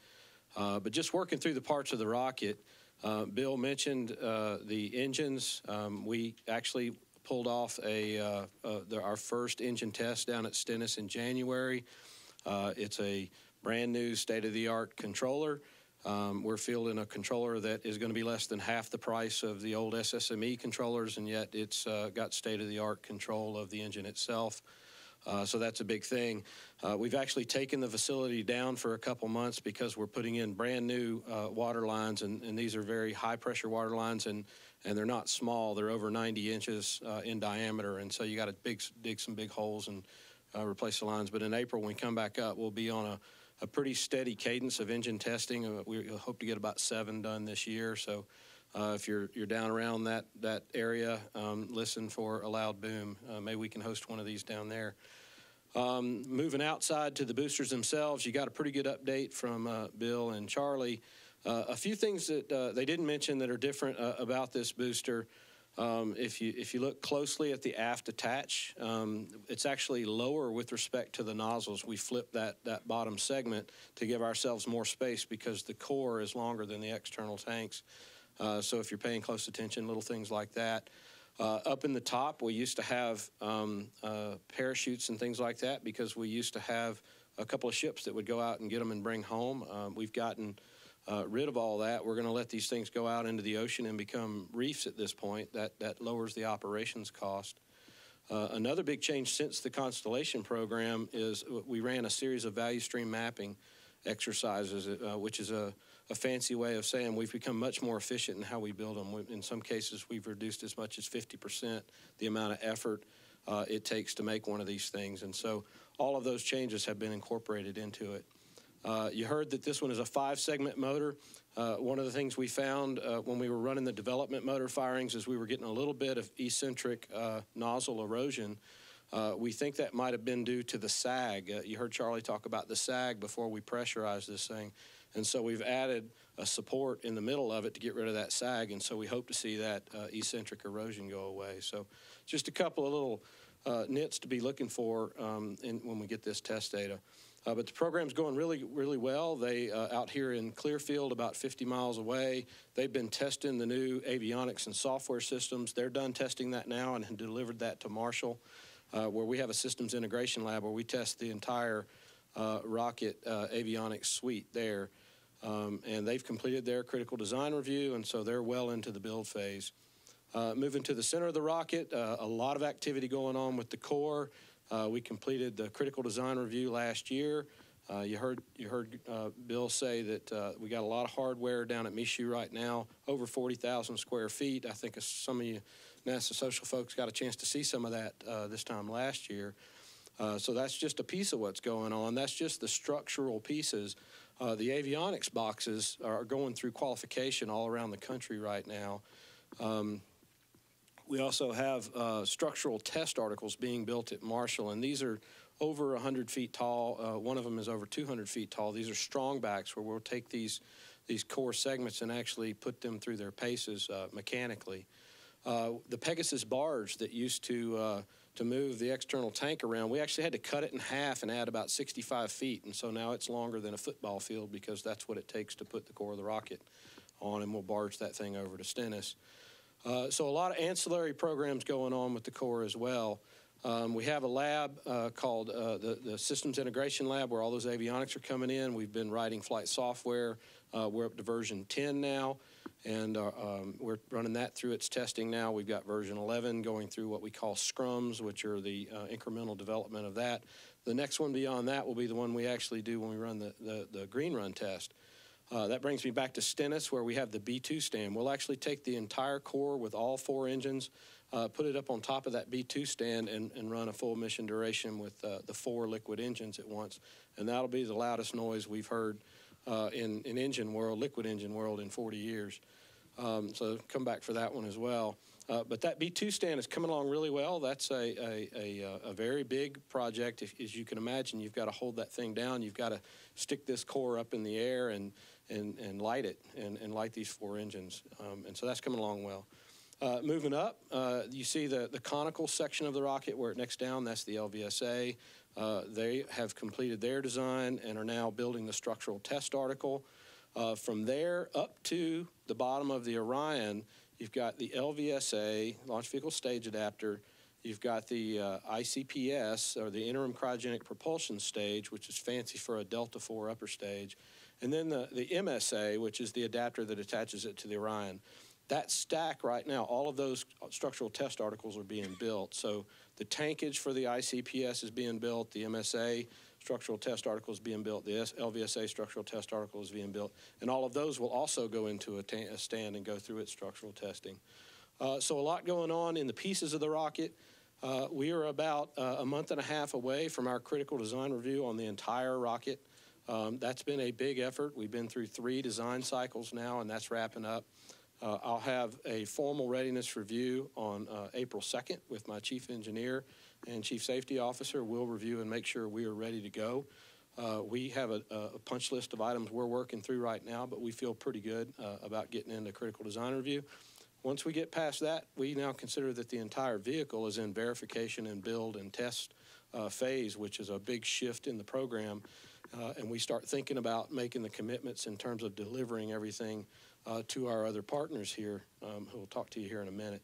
Uh, but just working through the parts of the rocket, uh, Bill mentioned uh, the engines. Um, we actually pulled off a uh, uh, the, our first engine test down at Stennis in January. it's a brand new state-of-the-art controller. Um, we're fielding a controller that is going to be less than half the price of the old SSME controllers, and yet it's got state-of-the-art control of the engine itself. Uh, so that's a big thing. Uh, we've actually taken the facility down for a couple months because we're putting in brand new uh, water lines, and, and, these are very high pressure water lines, and, and they're not small. They're over 90 inches uh, in diameter, and so you got to dig some big holes and uh, replace the lines. But in April, when we come back up, we'll be on a a pretty steady cadence of engine testing. We hope to get about seven done this year. So uh, if you're you're down around that that area, um, listen for a loud boom. Uh, maybe we can host one of these down there. Um, moving outside to the boosters themselves, you got a pretty good update from uh, Bill and Charlie. Uh, a few things that uh, they didn't mention that are different uh, about this booster. Um, if you if you look closely at the aft attach, um, it's actually lower with respect to the nozzles. We flip that that bottom segment to give ourselves more space because the core is longer than the external tanks. Uh, so if you're paying close attention, little things like that. Uh, up in the top, we used to have um, uh, parachutes and things like that because we used to have a couple of ships that would go out and get them and bring home. Um, we've gotten uh, rid of all that. We're going to let these things go out into the ocean and become reefs at this point. That that lowers the operations cost. Uh, another big change since the Constellation program is we ran a series of value stream mapping exercises, which is a a fancy way of saying we've become much more efficient in how we build them. In some cases, we've reduced as much as 50% the amount of effort uh, it takes to make one of these things. And so all of those changes have been incorporated into it. Uh, you heard that this one is a five segment motor. Uh, one of the things we found uh, when we were running the development motor firings is we were getting a little bit of eccentric uh, nozzle erosion. Uh, we think that might have been due to the sag. Uh, you heard Charlie talk about the sag before we pressurized this thing. And so we've added a support in the middle of it to get rid of that sag. And so we hope to see that uh, eccentric erosion go away. So just a couple of little uh, nits to be looking for um, in, when we get this test data. Uh, but the program's going really, really well. They uh, out here in Clearfield, about 50 miles away, they've been testing the new avionics and software systems. They're done testing that now and delivered that to Marshall, uh, where we have a systems integration lab where we test the entire uh, rocket uh, avionics suite there. Um, and they've completed their critical design review, and so they're well into the build phase. Uh, moving to the center of the rocket, uh, a lot of activity going on with the core. Uh, we completed the critical design review last year. Uh, you heard you heard uh, Bill say that uh, we got a lot of hardware down at Michoud right now, over 40,000 square feet. I think some of you NASA social folks got a chance to see some of that this time last year. so that's just a piece of what's going on. That's just the structural pieces. Uh, the avionics boxes are going through qualification all around the country right now. Um, we also have uh, structural test articles being built at Marshall, and these are over 100 feet tall. Uh, one of them is over 200 feet tall. These are strong backs where we'll take these these core segments and actually put them through their paces uh, mechanically. Uh, the Pegasus barge that used to uh, to move the external tank around, we actually had to cut it in half and add about 65 feet. And so now it's longer than a football field because that's what it takes to put the core of the rocket on, and we'll barge that thing over to Stennis. Uh, so a lot of ancillary programs going on with the core as well. Um, we have a lab uh, called uh, the, the Systems Integration Lab where all those avionics are coming in. We've been writing flight software. Uh, we're up to version 10 now and uh, um, we're running that through its testing now. We've got version 11 going through what we call scrums, which are the uh, incremental development of that. The next one beyond that will be the one we actually do when we run the, the, the green run test. Uh, that brings me back to Stennis, where we have the B2 stand. We'll actually take the entire core with all four engines, uh, put it up on top of that B2 stand, and, and run a full mission duration with uh, the four liquid engines at once. And that'll be the loudest noise we've heard uh, in, in engine world, liquid engine world, in 40 years. Um, so come back for that one as well. Uh, but that B2 stand is coming along really well. That's a, a, a, uh, a very big project. If, as you can imagine, you've got to hold that thing down. You've got to stick this core up in the air and, and, and light it and, and light these four engines. Um, and so that's coming along well. Uh, moving up, uh, you see the, the conical section of the rocket where it next down, that's the LVSA. Uh, they have completed their design and are now building the structural test article. Uh, from there up to the bottom of the Orion, you've got the LVSA, Launch Vehicle Stage Adapter. You've got the uh, ICPS, or the Interim Cryogenic Propulsion Stage, which is fancy for a Delta IV upper stage. And then the, the MSA, which is the adapter that attaches it to the Orion. That stack right now, all of those structural test articles are being built. So the tankage for the ICPS is being built, the MSA structural test article is being built, the LVSA structural test article is being built, and all of those will also go into a, a stand and go through its structural testing. Uh, so a lot going on in the pieces of the rocket. Uh, we are about uh, a month and a half away from our critical design review on the entire rocket. Um, that's been a big effort. We've been through three design cycles now, and that's wrapping up. Uh, I'll have a formal readiness review on uh, April 2nd with my chief engineer and chief safety officer. We'll review and make sure we are ready to go. Uh, we have a, a, punch list of items we're working through right now, but we feel pretty good uh, about getting into critical design review. Once we get past that, we now consider that the entire vehicle is in verification and build and test uh, phase, which is a big shift in the program. Uh, and we start thinking about making the commitments in terms of delivering everything uh, to our other partners here, um, who will talk to you here in a minute.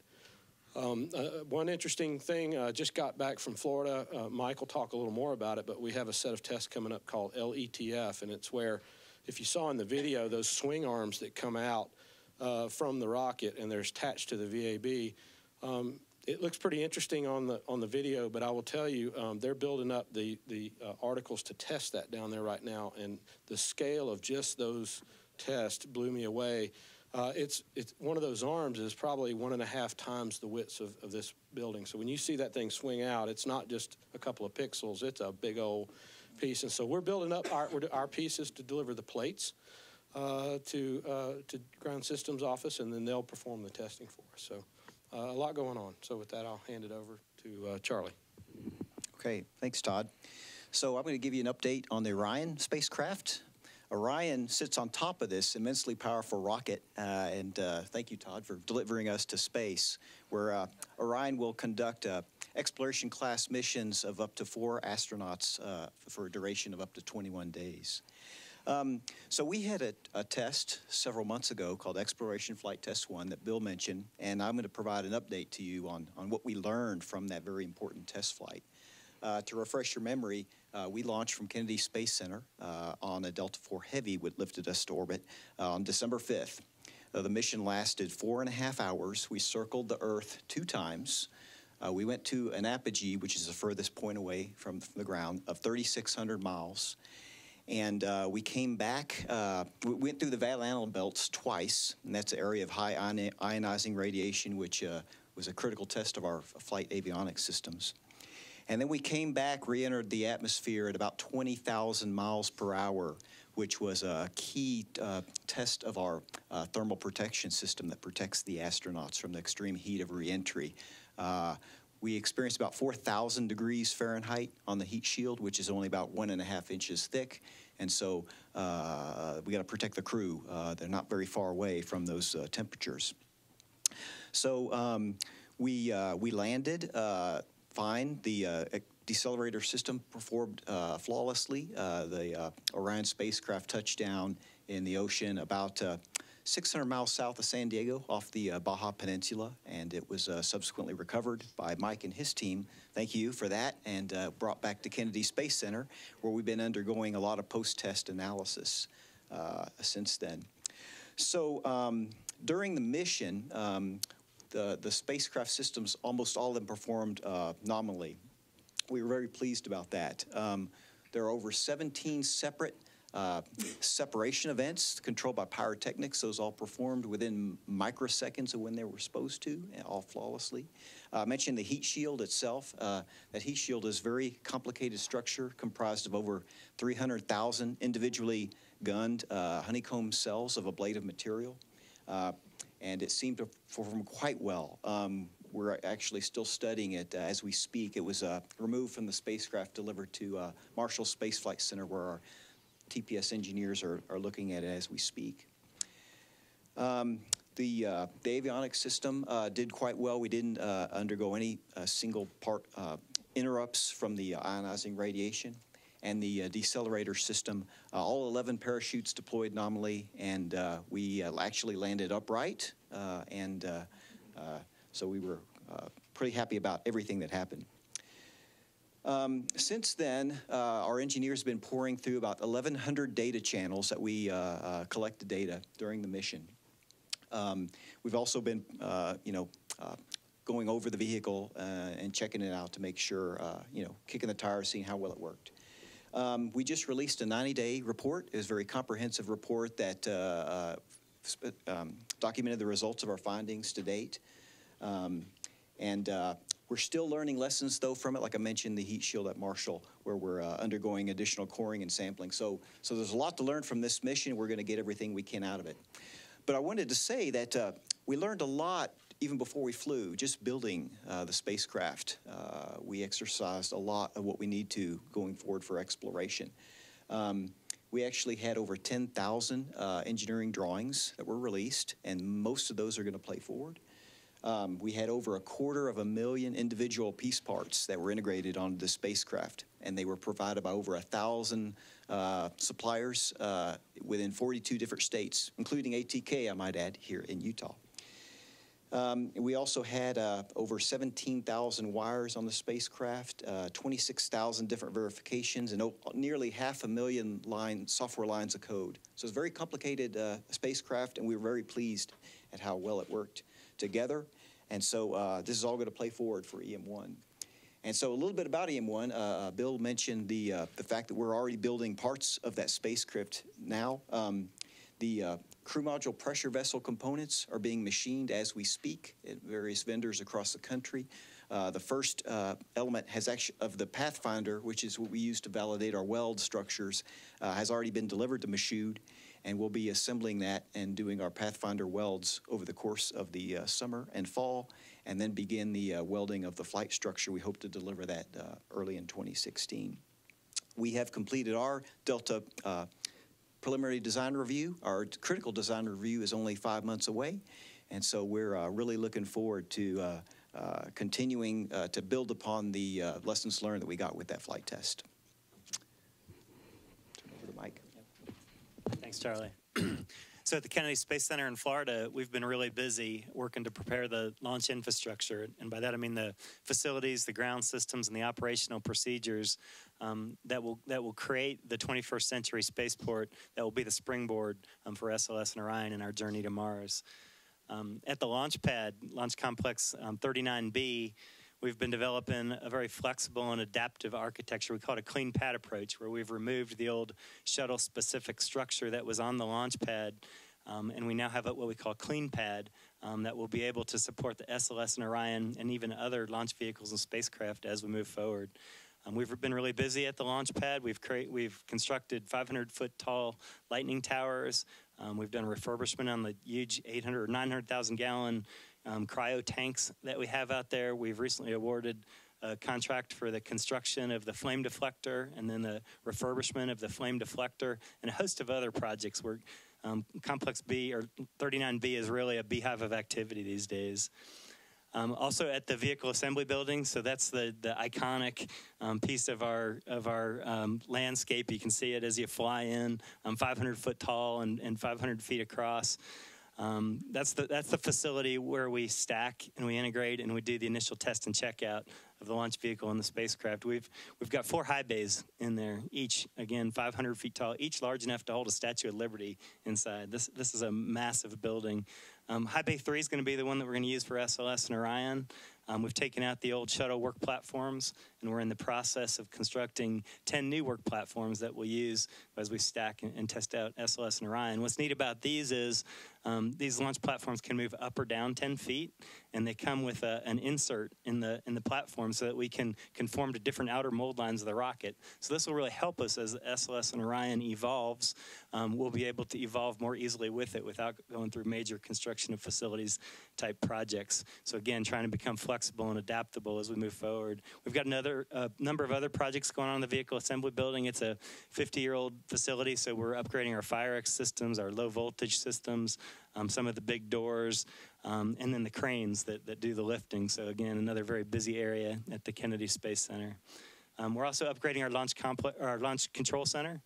Um, uh, one interesting thing, uh, just got back from Florida. Uh, Mike will talk a little more about it, but we have a set of tests coming up called LETF, and it's where, if you saw in the video, those swing arms that come out uh, from the rocket and they're attached to the VAB. Um, it looks pretty interesting on the on the video, but I will tell you, um, they're building up the the uh, articles to test that down there right now, and the scale of just those tests blew me away. Uh, it's it's one of those arms is probably one and a half times the width of, of this building. So when you see that thing swing out, it's not just a couple of pixels; it's a big old piece. And so we're building up our our pieces to deliver the plates uh, to uh, to ground systems office, and then they'll perform the testing for us. So uh, a lot going on. So with that, I'll hand it over to uh, Charlie. Okay, thanks, Todd. So I'm going to give you an update on the Orion spacecraft. Orion sits on top of this immensely powerful rocket, uh, and uh, thank you, Todd, for delivering us to space, where uh, Orion will conduct uh, exploration class missions of up to four astronauts uh, for a duration of up to 21 days. Um, so we had a, a, test several months ago called Exploration Flight Test 1 that Bill mentioned, and I'm going to provide an update to you on, on what we learned from that very important test flight. Uh, to refresh your memory, uh, we launched from Kennedy Space Center uh, on a Delta IV Heavy, which lifted us to orbit uh, on December 5th. Uh, the mission lasted four and a half hours. We circled the Earth two times. We went to an apogee, which is the furthest point away from, from the ground, of 3,600 miles. And we came back, we went through the Van belts twice, and that's an area of high ionizing radiation, which was a critical test of our flight avionics systems. And then we came back, re entered the atmosphere at about 20,000 miles per hour, which was a key uh, test of our uh, thermal protection system that protects the astronauts from the extreme heat of reentry. Uh, we experienced about 4,000 degrees Fahrenheit on the heat shield, which is only about one and a half inches thick. And so uh, we got to protect the crew. Uh, they're not very far away from those uh, temperatures. So um, we, uh, we landed fine. The uh, decelerator system performed uh, flawlessly. Uh, the uh, Orion spacecraft touched down in the ocean about uh, 600 miles south of San Diego off the Baja Peninsula, and it was subsequently recovered by Mike and his team. Thank you for that, and brought back to Kennedy Space Center, where we've been undergoing a lot of post-test analysis since then. So um, during the mission, um, the, the spacecraft systems, almost all of them performed uh, nominally. We were very pleased about that. Um, there are over 17 separate uh, separation events controlled by pyrotechnics. Those all performed within microseconds of when they were supposed to, all flawlessly. Uh, I mentioned the heat shield itself. Uh, that heat shield is a very complicated structure comprised of over 300,000 individually gunned uh, honeycomb cells of ablative material. And it seemed to perform quite well. Um, we're actually still studying it uh, as we speak. It was uh, removed from the spacecraft, delivered to uh, Marshall Space Flight Center, where our TPS engineers are, are looking at it as we speak. Um, the, uh, the avionics system uh, did quite well. We didn't uh, undergo any single part interrupts from the ionizing radiation and the uh, decelerator system. Uh, all 11 parachutes deployed nominally, and uh, we actually landed upright, and so we were pretty happy about everything that happened. Um, since then, uh, our engineers have been pouring through about 1,100 data channels that we uh, uh, collected data during the mission. Um, we've also been, you know, going over the vehicle and checking it out to make sure, you know, kicking the tires, seeing how well it worked. Um, we just released a 90-day report. It was a very comprehensive report that uh, uh, um, documented the results of our findings to date. Um, and uh, we're still learning lessons, though, from it. Like I mentioned, the heat shield at Marshall, where we're uh, undergoing additional coring and sampling. So, so there's a lot to learn from this mission. We're going to get everything we can out of it. But I wanted to say that uh, we learned a lot even before we flew, just building uh, the spacecraft. Uh, we exercised a lot of what we need to going forward for exploration. Um, we actually had over 10,000 uh, engineering drawings that were released, and most of those are going to play forward. Um, we had over a quarter of a million individual piece parts that were integrated onto the spacecraft, and they were provided by over a thousand uh, suppliers uh, within 42 different states, including ATK, I might add, here in Utah. Um, we also had uh, over 17,000 wires on the spacecraft, uh, 26,000 different verifications, and nearly half a million line software lines of code. So it's a very complicated uh, spacecraft, and we were very pleased at how well it worked together. And so uh, this is all going to play forward for EM1. And so a little bit about EM1, uh, uh, Bill mentioned the, the fact that we're already building parts of that spacecraft now. Um, the Crew module pressure vessel components are being machined as we speak at various vendors across the country. Uh, the first uh, element has actually of the Pathfinder, which is what we use to validate our weld structures, uh, has already been delivered to Michoud, and we'll be assembling that and doing our Pathfinder welds over the course of the uh, summer and fall, and then begin the uh, welding of the flight structure. We hope to deliver that uh, early in 2016. We have completed our Delta preliminary design review. Our critical design review is only five months away, and so we're uh, really looking forward to uh, uh, continuing uh, to build upon the lessons learned that we got with that flight test. Turn over to Mike. Thanks, Charlie. (clears throat) So at the Kennedy Space Center in Florida, we've been really busy working to prepare the launch infrastructure. And by that I mean the facilities, the ground systems, and the operational procedures um, that will that will create the 21st century spaceport that will be the springboard um, for SLS and Orion in our journey to Mars. Um, at the launch pad, Launch Complex 39B, um, we've been developing a very flexible and adaptive architecture. We call it a clean pad approach, where we've removed the old shuttle specific structure that was on the launch pad. Um, and we now have what we call clean pad um, that will be able to support the SLS and Orion and even other launch vehicles and spacecraft as we move forward. Um, we've been really busy at the launch pad. We've, create, we've constructed 500 foot tall lightning towers. Um, we've done refurbishment on the huge 800 or 900,000 gallon um, cryo tanks that we have out there. We've recently awarded a contract for the construction of the flame deflector and then the refurbishment of the flame deflector and a host of other projects. Where um, Complex B or 39B is really a beehive of activity these days. Um, also at the vehicle assembly building, so that's the, the iconic um, piece of our of our um, landscape. You can see it as you fly in, um, 500 foot tall and, and 500 feet across. Um, that's the that's the facility where we stack and we integrate and we do the initial test and checkout of the launch vehicle and the spacecraft. We've we've got four high bays in there, each again 500 feet tall, each large enough to hold a Statue of Liberty inside. This this is a massive building. Um, High Bay 3 is going to be the one that we're going to use for SLS and Orion. Um, we've taken out the old shuttle work platforms, and we're in the process of constructing 10 new work platforms that we'll use as we stack and, and test out SLS and Orion. What's neat about these is um, these launch platforms can move up or down 10 feet, and they come with a, an insert in the in the platform so that we can conform to different outer mold lines of the rocket. So this will really help us as SLS and Orion evolves. Um, we'll be able to evolve more easily with it without going through major construction of facilities type projects. So again, trying to become flexible and adaptable as we move forward. We've got another uh, number of other projects going on in the vehicle assembly building. It's a 50-year-old facility, so we're upgrading our FireX systems, our low voltage systems, um, some of the big doors, um, and then the cranes that, that do the lifting. So again, another very busy area at the Kennedy Space Center. Um, we're also upgrading our launch, our launch control center.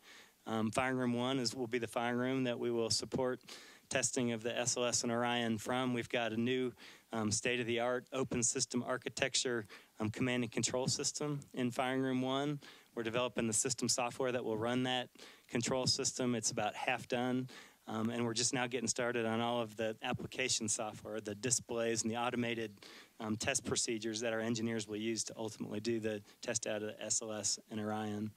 Um, firing room one is will be the firing room that we will support testing of the SLS and Orion from. We've got a new um, state-of-the-art open system architecture um, command and control system in Firing Room 1. We're developing the system software that will run that control system. It's about half done. Um, and we're just now getting started on all of the application software, the displays, and the automated um, test procedures that our engineers will use to ultimately do the test out of the SLS and Orion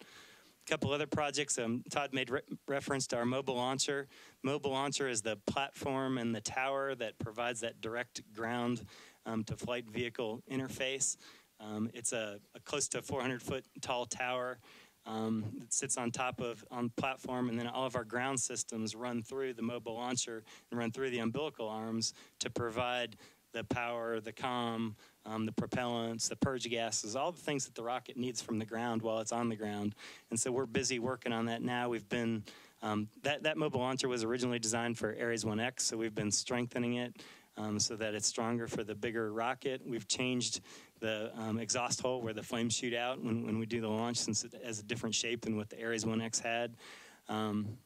couple other projects. Um, Todd made re reference to our mobile launcher. Mobile launcher is the platform and the tower that provides that direct ground um, to flight vehicle interface. Um, it's a, a, close to 400 foot tall tower um, that sits on top of on platform, and then all of our ground systems run through the mobile launcher and run through the umbilical arms to provide the power, the com, um, the propellants, the purge gases, all the things that the rocket needs from the ground while it's on the ground. And so we're busy working on that now. We've been um, that that mobile launcher was originally designed for Ares 1X, so we've been strengthening it um, so that it's stronger for the bigger rocket. We've changed the um, exhaust hole where the flames shoot out when, when we do the launch since it has a different shape than what the Ares 1X had. Um,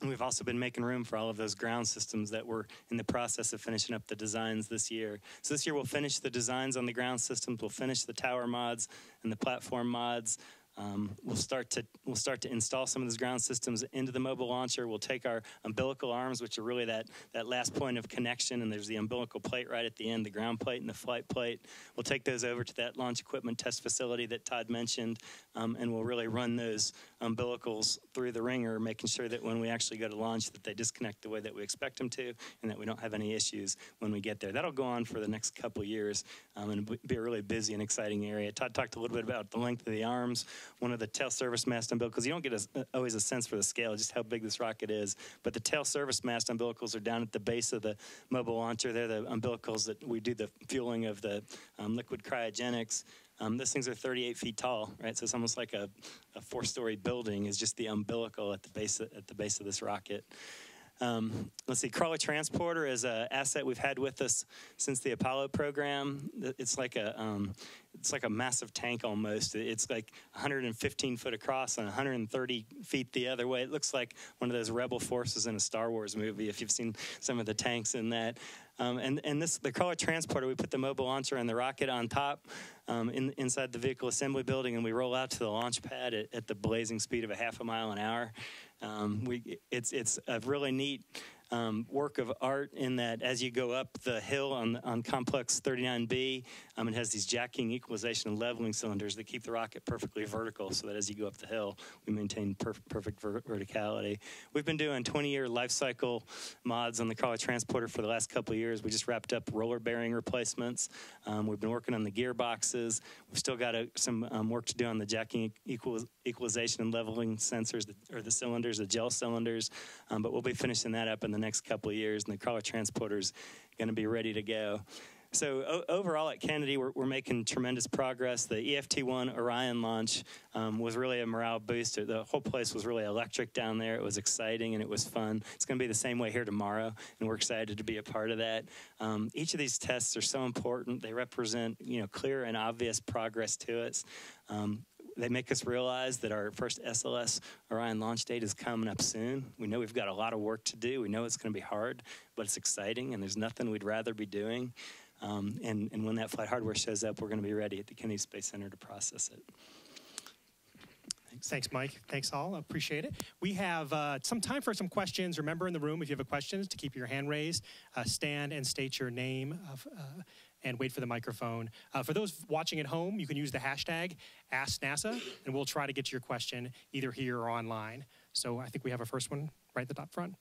and we've also been making room for all of those ground systems that we're in the process of finishing up the designs this year. So this year we'll finish the designs on the ground systems, we'll finish the tower mods and the platform mods. Um, we'll start to we'll start to install some of those ground systems into the mobile launcher. We'll take our umbilical arms, which are really that that last point of connection, and there's the umbilical plate right at the end, the ground plate and the flight plate. We'll take those over to that launch equipment test facility that Todd mentioned, um, and we'll really run those umbilicals through the wringer, making sure that when we actually go to launch, that they disconnect the way that we expect them to, and that we don't have any issues when we get there. That'll go on for the next couple years, um, and be a really busy and exciting area. Todd talked a little bit about the length of the arms one of the tail service mast umbilicals. You don't get a, always a sense for the scale, just how big this rocket is. But the tail service mast umbilicals are down at the base of the mobile launcher. They're the umbilicals that we do the fueling of the um, liquid cryogenics. Um, those things are 38 feet tall, right? So it's almost like a, a four-story building is just the umbilical at the base at the base of this rocket. Um, let's see, Crawler Transporter is an asset we've had with us since the Apollo program. It's like a um, it's like a massive tank almost. It's like 115 foot across and 130 feet the other way. It looks like one of those rebel forces in a Star Wars movie. If you've seen some of the tanks in that, um, and and this the Crawler Transporter, we put the mobile launcher and the rocket on top um, in, inside the vehicle assembly building, and we roll out to the launch pad at, at the blazing speed of a half a mile an hour. Um, we, it's, it's a really neat um, work of art in that as you go up the hill on, on complex 39B, um, it has these jacking, equalization, and leveling cylinders that keep the rocket perfectly vertical so that as you go up the hill, we maintain perf perfect ver verticality. We've been doing 20-year life cycle mods on the Crawler Transporter for the last couple years. We just wrapped up roller bearing replacements. Um, we've been working on the gearboxes. We've still got a, some um, work to do on the jacking, equal, equalization, and leveling sensors, or the cylinders, the JEL cylinders, um, but we'll be finishing that up in the next couple of years, and the Crawler Transporter is going to be ready to go. So overall at Kennedy, we're, we're, making tremendous progress. The EFT-1 Orion launch um, was really a morale booster. The whole place was really electric down there. It was exciting and it was fun. It's going to be the same way here tomorrow, and we're excited to be a part of that. Um, each of these tests are so important. They represent, you know, clear and obvious progress to us. Um, they make us realize that our first SLS Orion launch date is coming up soon. We know we've got a lot of work to do. We know it's going to be hard, but it's exciting, and there's nothing we'd rather be doing. Um, and, and when that flight hardware shows up, we're going to be ready at the Kennedy Space Center to process it. Thanks. Mike. Thanks, all. Appreciate it. We have uh, some time for some questions. Remember in the room, if you have a question, to keep your hand raised, uh, stand and state your name of, uh, and wait for the microphone. Uh, for those watching at home, you can use the hashtag AskNASA, and we'll try to get to your question either here or online. So I think we have a first one right at the top front.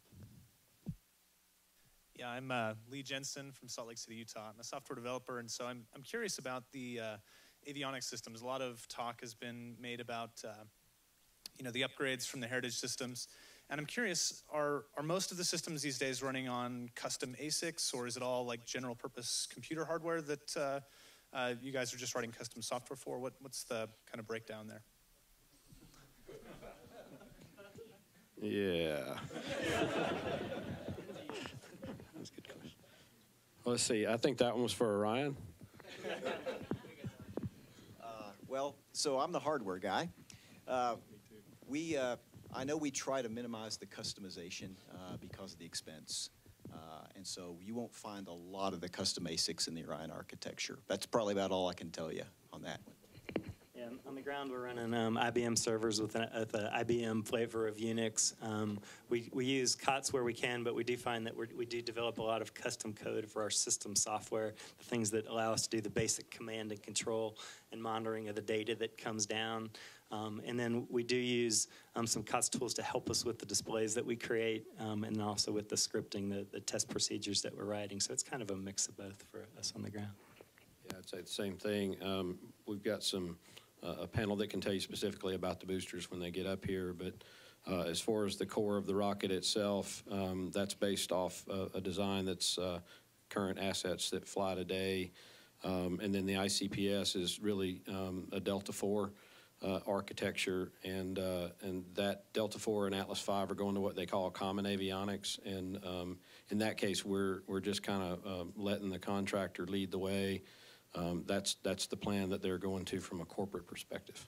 Yeah, I'm uh, Lee Jensen from Salt Lake City, Utah. I'm a software developer, and so I'm, I'm curious about the uh, avionics systems. A lot of talk has been made about, uh, you know, the upgrades from the heritage systems. And I'm curious, are, are most of the systems these days running on custom ASICs, or is it all like general purpose computer hardware that uh, uh, you guys are just writing custom software for? What, what's the kind of breakdown there? Yeah. That's a good question. Let's see. I think that one was for Orion. Uh, well, so I'm the hardware guy. Uh, we uh, I know we try to minimize the customization uh, because of the expense. Uh, and so you won't find a lot of the custom ASICs in the Orion architecture. That's probably about all I can tell you on that one. Yeah, on the ground we're running um, IBM servers with an, with IBM flavor of Unix. Um, we, we use COTS where we can, but we do find that we do develop a lot of custom code for our system software, the things that allow us to do the basic command and control and monitoring of the data that comes down. Um, and then we do use um, some COTS tools to help us with the displays that we create um, and also with the scripting, the, the test procedures that we're writing. So it's kind of a mix of both for us on the ground. Yeah, I'd say the same thing. Um, we've got some, uh, a panel that can tell you specifically about the boosters when they get up here, but uh, as far as the core of the rocket itself, um, that's based off uh, a design that's uh, current assets that fly today. Um, and then the ICPS is really a Delta 4 uh, architecture, and uh, and that Delta 4 and Atlas 5 are going to what they call common avionics. And um, in that case, we're we're just kind of uh, letting the contractor lead the way. Um, that's that's the plan that they're going to from a corporate perspective.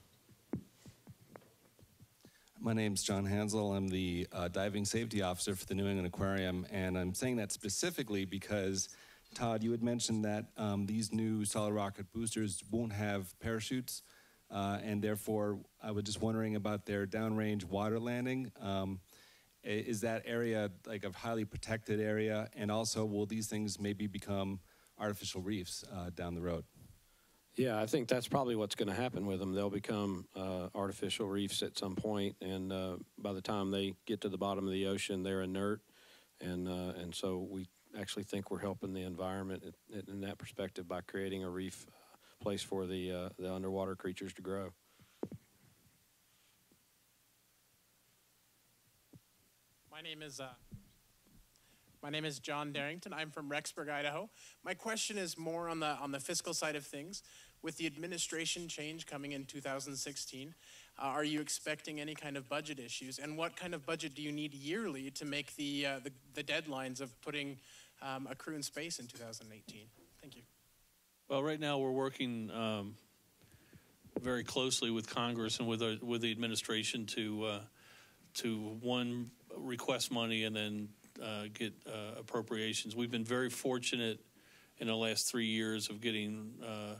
My name's John Hansel. I'm the uh, diving safety officer for the New England Aquarium, and I'm saying that specifically because, Todd, you had mentioned that um, these new solid rocket boosters won't have parachutes, uh, and therefore I was just wondering about their downrange water landing. Um, is that area like a highly protected area, and also will these things maybe become artificial reefs uh, down the road? Yeah, I think that's probably what's going to happen with them. They'll become uh, artificial reefs at some point, and uh, by the time they get to the bottom of the ocean, they're inert, and uh, and so we actually think we're helping the environment in, in that perspective by creating a reef place for the uh, the underwater creatures to grow. My name is uh, my name is John Darrington. I'm from Rexburg, Idaho. My question is more on the on the fiscal side of things. With the administration change coming in 2016, uh, are you expecting any kind of budget issues? And what kind of budget do you need yearly to make the uh, the, the, deadlines of putting um, a crew in space in 2018? Thank you. Well, right now we're working um, very closely with Congress and with our, with the administration to uh, to one request money and then uh, get uh, appropriations. We've been very fortunate in the last three years of getting uh,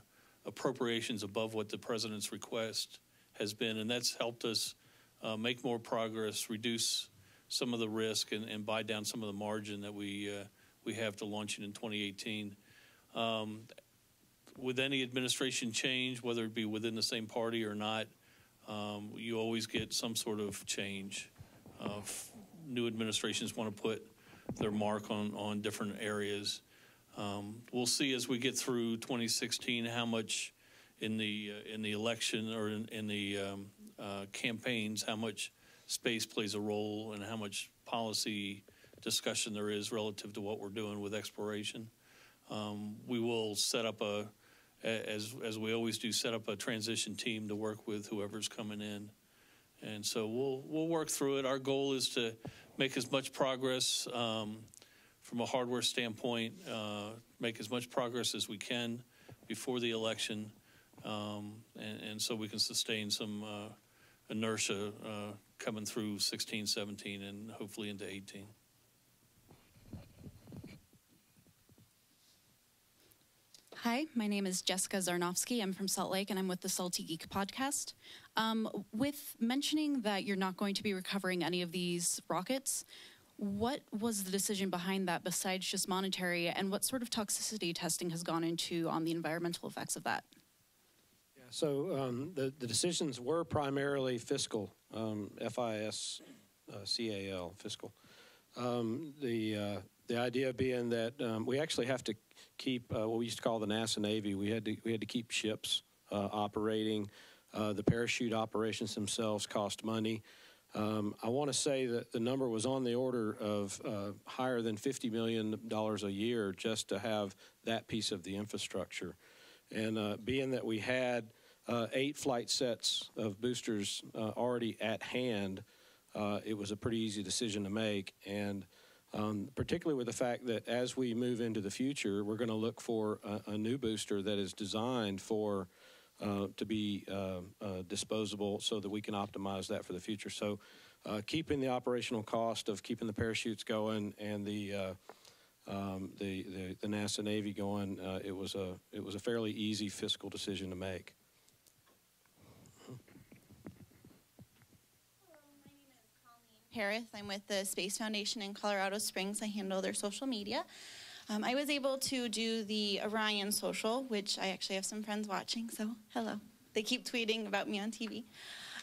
appropriations above what the president's request has been, and that's helped us uh, make more progress, reduce some of the risk, and, and, buy down some of the margin that we uh, we have to launching in 2018. Um, with any administration change, whether it be within the same party or not, um, you always get some sort of change. Uh, new administrations want to put their mark on, on different areas. Um, we'll see as we get through 2016 how much in the uh, in the election or in, in the um, uh, campaigns how much space plays a role and how much policy discussion there is relative to what we're doing with exploration. Um, we will set up a as as we always do set up a transition team to work with whoever's coming in and so we'll we'll work through it. Our goal is to make as much progress um, from a hardware standpoint, uh, make as much progress as we can before the election, um, and, and, so we can sustain some uh, inertia uh, coming through 16, 17, and hopefully into 18. Hi, my name is Jessica Zarnowski. I'm from Salt Lake and I'm with the Salty Geek podcast. Um, with mentioning that you're not going to be recovering any of these rockets, what was the decision behind that besides just monetary, and what sort of toxicity testing has gone into on the environmental effects of that? Yeah, so um, the, the decisions were primarily fiscal, um, FIS, uh, CAL, fiscal. Um, the, uh, the idea being that um, we actually have to keep uh, what we used to call the NASA Navy. We had to, we had to keep ships uh, operating. Uh, the parachute operations themselves cost money. Um, I want to say that the number was on the order of uh, higher than $50 million a year just to have that piece of the infrastructure. And uh, being that we had eight flight sets of boosters already at hand, it was a pretty easy decision to make. And um, particularly with the fact that as we move into the future, we're going to look for a, a, new booster that is designed for uh, to be uh, uh, disposable so that we can optimize that for the future. So uh, keeping the operational cost of keeping the parachutes going and the uh, um, the, the, the, NASA Navy going, it was a it was a fairly easy fiscal decision to make. Harris. I'm with the Space Foundation in Colorado Springs. I handle their social media. Um, I was able to do the Orion social, which I actually have some friends watching, so hello. They keep tweeting about me on TV.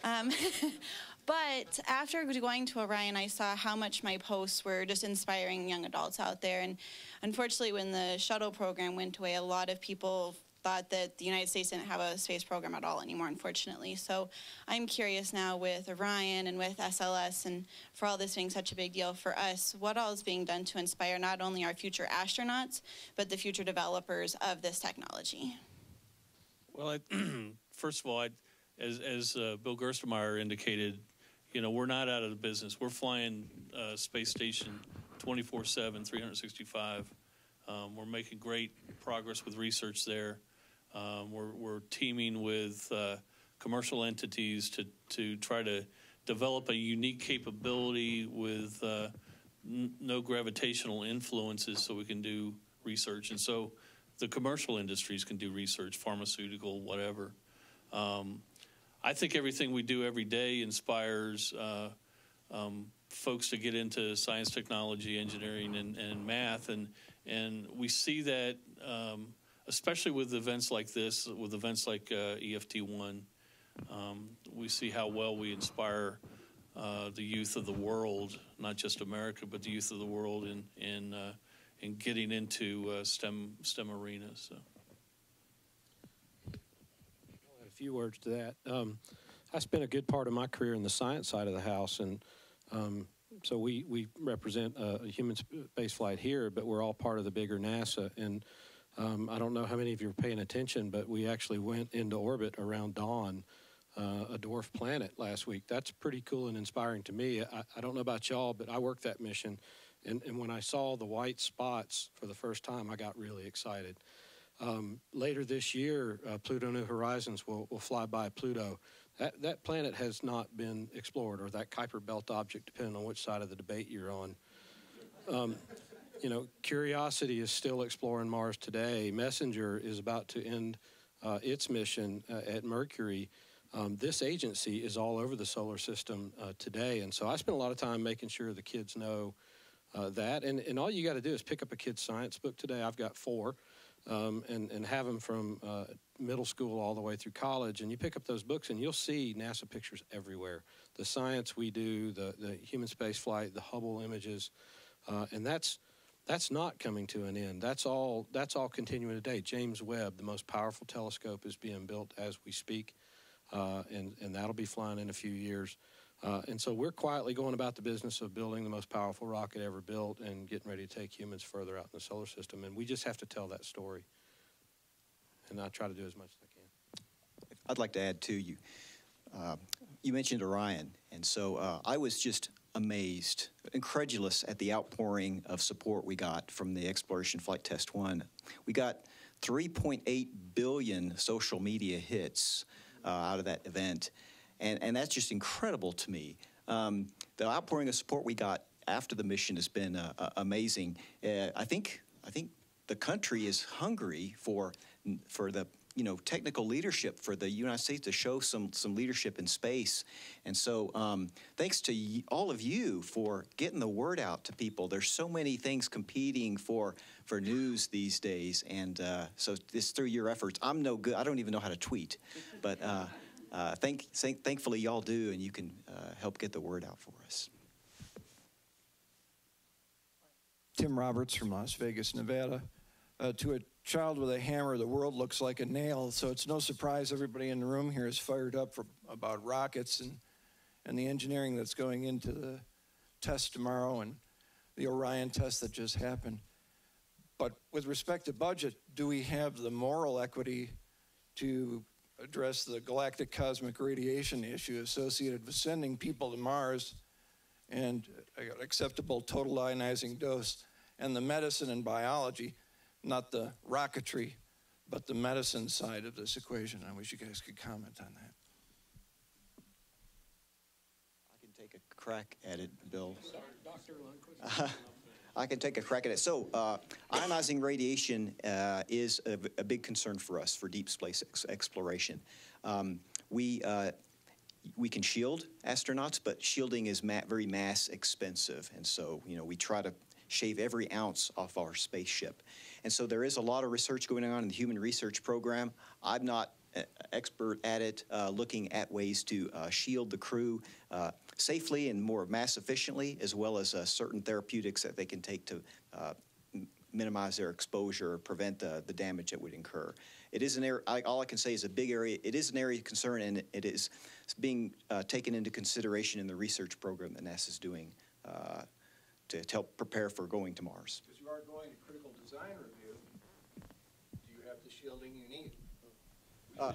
Um, (laughs) but after going to Orion, I saw how much my posts were just inspiring young adults out there. And unfortunately, when the shuttle program went away, a lot of people thought that the United States didn't have a space program at all anymore, unfortunately. So I'm curious now with Orion and with SLS and for all this being such a big deal for us, what all is being done to inspire not only our future astronauts, but the future developers of this technology? Well, I, (clears throat) first of all, I, as, as uh, Bill Gerstenmaier indicated, you know, we're not out of the business. We're flying uh, space station 24 7, 365. Um, we're making great progress with research there. Um, we're, we're, teaming with uh, commercial entities to, to try to develop a unique capability with uh, no gravitational influences so we can do research. And so the commercial industries can do research, pharmaceutical, whatever. Um, I think everything we do every day inspires uh, um, folks to get into science, technology, engineering, and, and math. And, and we see that, um, especially with events like this, with events like uh, EFT1, um, we see how well we inspire uh, the youth of the world, not just America, but the youth of the world in, in, uh, in getting into uh, STEM, STEM arenas. So. A few words to that. Um, I spent a good part of my career in the science side of the house, and um, so we, we represent a, a human space flight here, but we're all part of the bigger NASA. And um, I don't know how many of you are paying attention, but we actually went into orbit around Dawn, uh, a dwarf planet, last week. That's pretty cool and inspiring to me. I, I don't know about y'all, but I worked that mission. And, and when I saw the white spots for the first time, I got really excited. Um, later this year, uh, Pluto New Horizons will, will fly by Pluto. That, that planet has not been explored, or that Kuiper Belt object, depending on which side of the debate you're on. Um, you know, Curiosity is still exploring Mars today. Messenger is about to end uh, its mission uh, at Mercury. Um, this agency is all over the solar system uh, today, and so I spend a lot of time making sure the kids know uh, that. And, and all you got to do is pick up a kid's science book today. I've got four um, and, and have them from uh, middle school all the way through college. And you pick up those books and you'll see NASA pictures everywhere. The science we do, the, the human space flight, the Hubble images, uh, and that's that's not coming to an end. That's all that's all continuing today. James Webb, the most powerful telescope, is being built as we speak, uh, and and that'll be flying in a few years. Uh, and so we're quietly going about the business of building the most powerful rocket ever built and getting ready to take humans further out in the solar system. And we just have to tell that story. And I try to do as much as I can. I'd like to add to you. Uh, you mentioned Orion, and so uh, I was just amazed, incredulous at the outpouring of support we got from the Exploration Flight Test 1. We got 3.8 billion social media hits uh, out of that event and, and that's just incredible to me. Um, the outpouring of support we got after the mission has been uh, uh, amazing. Uh, I think I think the country is hungry for for the you know technical leadership for the United States to show some some leadership in space, and so um, thanks to y- all of you for getting the word out to people. There's so many things competing for for news these days, and uh, so this through your efforts. I'm no good. I don't even know how to tweet, but. Uh, uh, thank, thank, thankfully, y'all do, and you can uh, help get the word out for us. Tim Roberts from Las Vegas, Nevada. Uh, to a child with a hammer, the world looks like a nail, so it's no surprise everybody in the room here is fired up for, about rockets and, and the engineering that's going into the test tomorrow and the Orion test that just happened. But with respect to budget, do we have the moral equity to address the galactic cosmic radiation issue associated with sending people to Mars and uh, acceptable total ionizing dose, and the medicine and biology, not the rocketry, but the medicine side of this equation. I wish you guys could comment on that. I can take a crack at it, Bill. Sorry, Dr. Lundquist. (laughs) I can take a crack at it. So, uh, ionizing radiation uh, is a, a, big concern for us for deep space ex exploration. Um, we uh, we can shield astronauts, but shielding is ma very mass expensive, and so you know we try to shave every ounce off our spaceship. And so there is a lot of research going on in the Human Research Program. I'm not an expert at it, uh, looking at ways to uh, shield the crew uh, safely and more mass efficiently, as well as uh, certain therapeutics that they can take to uh, minimize their exposure or prevent the, the damage that would incur. it is an area, I, all I can say is a big area. It is an area of concern, and it, it is being uh, taken into consideration in the research program that NASA is doing uh, to, help prepare for going to Mars. Because you are going to critical design review, do you have the shielding you need? Uh,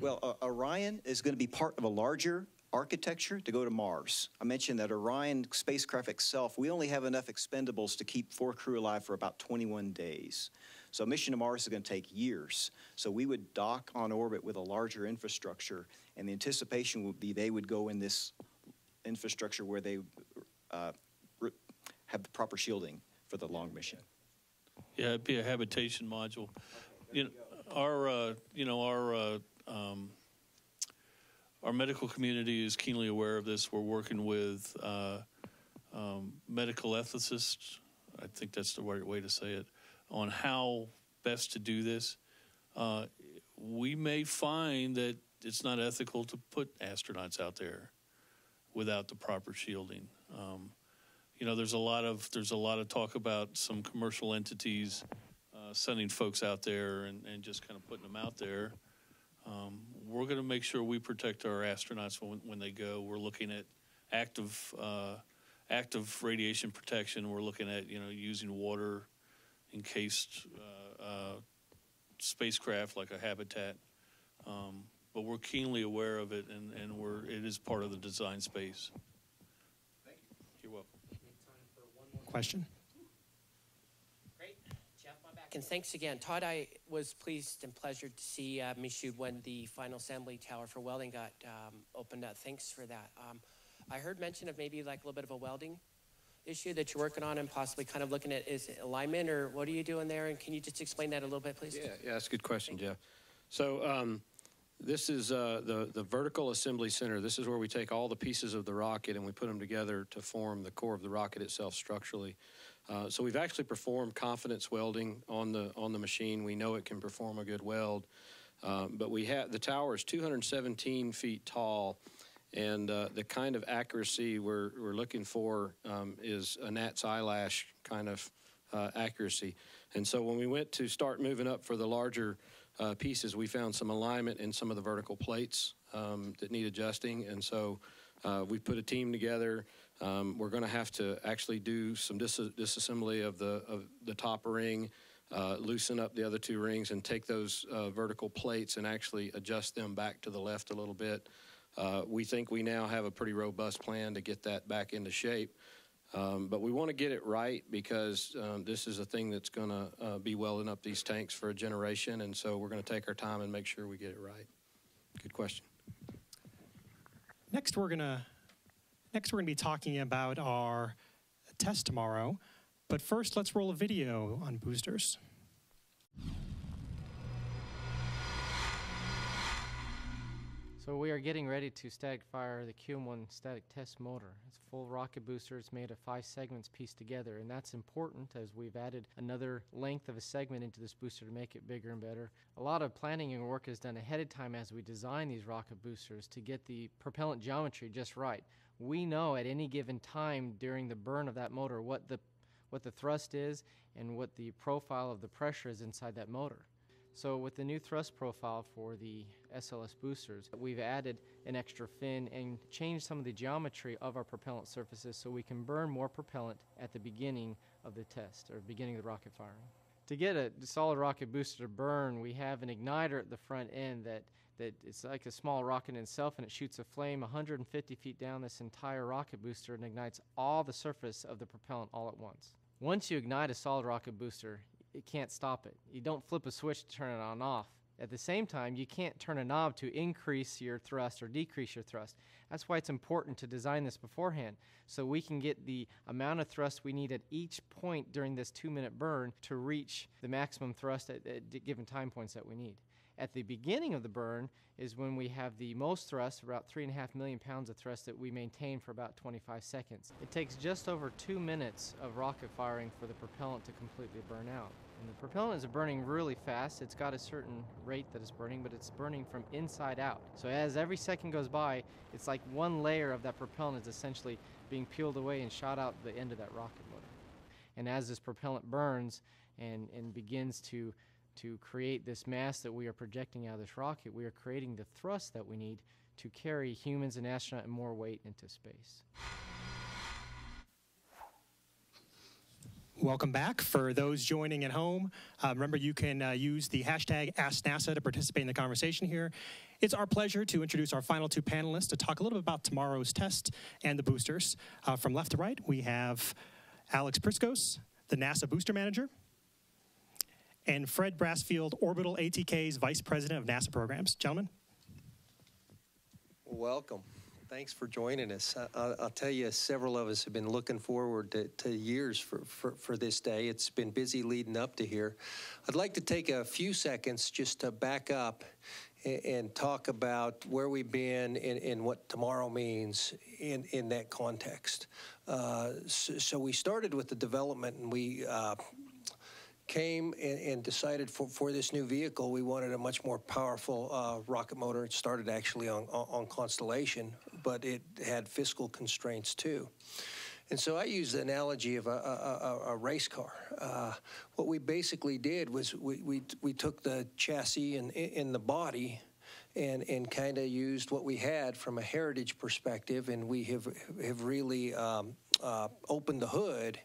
Well, uh, Orion is going to be part of a larger architecture to go to Mars. I mentioned that Orion spacecraft itself, we only have enough expendables to keep four crew alive for about 21 days. So a mission to Mars is going to take years. So we would dock on orbit with a larger infrastructure, and the anticipation would be they would go in this infrastructure where they uh, have the proper shielding for the long mission. Yeah, it'd be a habitation module. You know, our, uh, you know, our, uh, um, our medical community is keenly aware of this. We're working with uh, um, medical ethicists. I think that's the right way to say it on how best to do this. Uh, we may find that it's not ethical to put astronauts out there without the proper shielding. Um, you know, there's a lot of there's a lot of talk about some commercial entities uh, sending folks out there and, and just kind of putting them out there. Um, we're going to make sure we protect our astronauts when, when they go. We're looking at active uh, active radiation protection. We're looking at you know using water encased uh, uh, spacecraft like a habitat. Um, but we're keenly aware of it, and, and we're it is part of the design space. Thank you. You're welcome. Question? Great. Jeff, my back. And thanks again. Todd, I was pleased and pleasured to see uh, Michoud when the final assembly tower for welding got um, opened up. Thanks for that. Um, I heard mention of maybe like a little bit of a welding issue that you're working on and possibly kind of looking at is it alignment or what are you doing there? And can you just explain that a little bit, please? Yeah, yeah, that's a good question, Jeff. So um, this is uh, the, the vertical assembly center. This is where we take all the pieces of the rocket and we put them together to form the core of the rocket itself structurally. Uh, so we've actually performed confidence welding on the on the machine. We know it can perform a good weld, um, but we have the tower is 217 feet tall, and uh, the kind of accuracy we're we're looking for um, is a gnat's eyelash kind of uh, accuracy. And so when we went to start moving up for the larger uh, pieces, we found some alignment in some of the vertical plates um, that need adjusting. And so uh, we put a team together. Um, we're going to have to actually do some dis- disassembly of the of the top ring, uh, loosen up the other two rings, and take those uh, vertical plates and actually adjust them back to the left a little bit. Uh, we think we now have a pretty robust plan to get that back into shape. Um, but we want to get it right because um, this is a thing that's going to uh, be welding up these tanks for a generation, and so we're going to take our time and make sure we get it right. Good question. Next, we're gonna next we're gonna be talking about our test tomorrow. But first, let's roll a video on boosters. So we are getting ready to static fire the QM1 static test motor. It's a full rocket booster. It's made of five segments pieced together, and that's important as we've added another length of a segment into this booster to make it bigger and better. A lot of planning and work is done ahead of time as we design these rocket boosters to get the propellant geometry just right. We know at any given time during the burn of that motor what the what the thrust is and what the profile of the pressure is inside that motor. So with the new thrust profile for the SLS boosters, we've added an extra fin and changed some of the geometry of our propellant surfaces so we can burn more propellant at the beginning of the test or beginning of the rocket firing. To get a solid rocket booster to burn, we have an igniter at the front end that, that it's like a small rocket in itself and it shoots a flame 150 feet down this entire rocket booster and ignites all the surface of the propellant all at once. Once you ignite a solid rocket booster, it can't stop it. You don't flip a switch to turn it on off. At the same time, you can't turn a knob to increase your thrust or decrease your thrust. That's why it's important to design this beforehand so we can get the amount of thrust we need at each point during this two minute burn to reach the maximum thrust at, at given time points that we need. At the beginning of the burn is when we have the most thrust, about three and a half million pounds of thrust that we maintain for about 25 seconds. It takes just over two minutes of rocket firing for the propellant to completely burn out. And the propellant is burning really fast. It's got a certain rate that it's burning, but it's burning from inside out. So as every second goes by, it's like one layer of that propellant is essentially being peeled away and shot out the end of that rocket motor. And as this propellant burns and, and begins to to create this mass that we are projecting out of this rocket, we are creating the thrust that we need to carry humans and astronaut and more weight into space. Welcome back. For those joining at home, uh, remember you can uh, use the hashtag AskNASA to participate in the conversation here. It's our pleasure to introduce our final two panelists to talk a little bit about tomorrow's test and the boosters. Uh, from left to right, we have Alex Priskos, the NASA booster manager, and Fred Brasfield, Orbital ATK's vice president of NASA programs. Gentlemen. Welcome. Thanks for joining us. I, I'll, I'll tell you, several of us have been looking forward to, to years for, for, for this day. It's been busy leading up to here. I'd like to take a few seconds just to back up and, and talk about where we've been and, and, what tomorrow means in, in that context. Uh, so, so, we started with the development and we uh, came and, and, decided for, for this new vehicle, we wanted a much more powerful uh, rocket motor. It started actually on, on Constellation, but it had fiscal constraints too. And so I use the analogy of a, a, a race car. Uh, what we basically did was we, we, we took the chassis and in the body and, and kind of used what we had from a heritage perspective, and we have, have really um, uh, opened the hood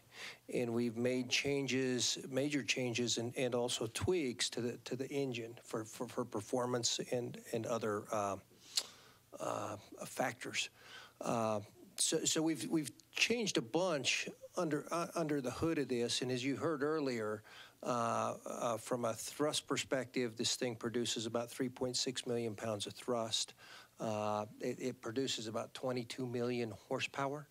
and we've made changes, major changes, and, and also tweaks to the to the engine for, for, for performance and and other uh, uh, factors. Uh, so, so we've we've changed a bunch under uh, under the hood of this, and as you heard earlier, uh, uh, from a thrust perspective, this thing produces about 3.6 million pounds of thrust. It, it produces about 22 million horsepower.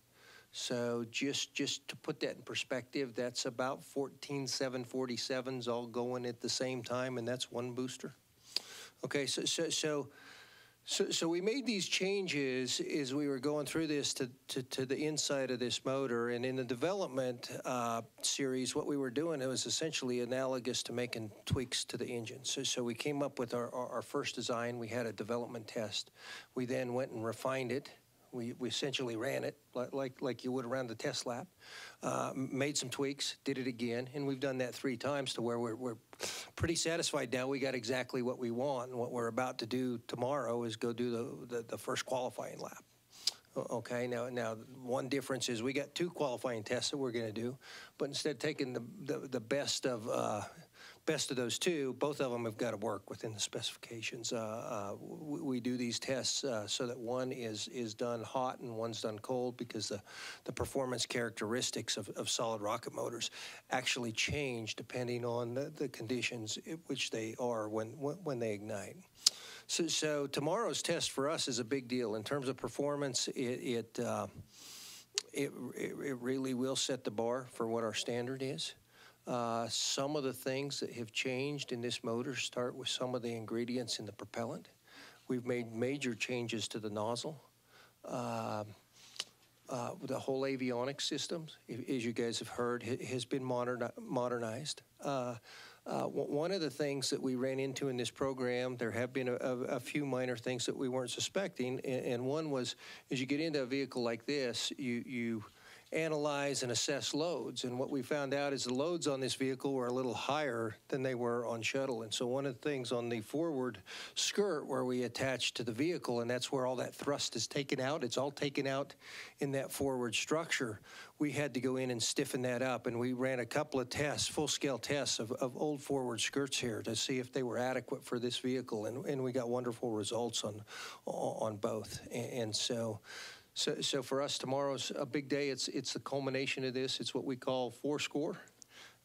So just just to put that in perspective, that's about 14 747s all going at the same time, and that's one booster. Okay, so so so so, so we made these changes as we were going through this to, to, to the inside of this motor. And in the development uh, series, what we were doing, it was essentially analogous to making tweaks to the engine. So, so we came up with our, our, our first design. We had a development test. We then went and refined it we, we essentially ran it like, like, you would around the test lab, uh, made some tweaks, did it again, and we've done that three times to where we're, we're pretty satisfied now. We got exactly what we want, and what we're about to do tomorrow is go do the, the, the first qualifying lap. Okay, now now one difference is we got two qualifying tests that we're going to do, but instead of taking the, the, the best of uh, best of those two, both of them have got to work within the specifications. Uh, uh, we, we, do these tests uh, so that one is is done hot and one's done cold because the, the performance characteristics of, of solid rocket motors actually change depending on the, the conditions which they are when, when they ignite. So, so, tomorrow's test for us is a big deal. In terms of performance, it, it, uh, it, it really will set the bar for what our standard is. Uh, some of the things that have changed in this motor start with some of the ingredients in the propellant. We've made major changes to the nozzle. Uh, uh, the whole avionics system, as you guys have heard, has been modern, modernized. Uh, uh, one of the things that we ran into in this program, there have been a, a, a few minor things that we weren't suspecting, and, and, one was as you get into a vehicle like this, you you analyze and assess loads. And what we found out is the loads on this vehicle were a little higher than they were on shuttle. And so one of the things on the forward skirt where we attach to the vehicle, and that's where all that thrust is taken out, it's all taken out in that forward structure. We had to go in and stiffen that up. And we ran a couple of tests, full scale tests of, of old forward skirts here to see if they were adequate for this vehicle. And, and we got wonderful results on, on both. and, and so, so, so for us, tomorrow's a big day. It's it's the culmination of this. It's what we call four score.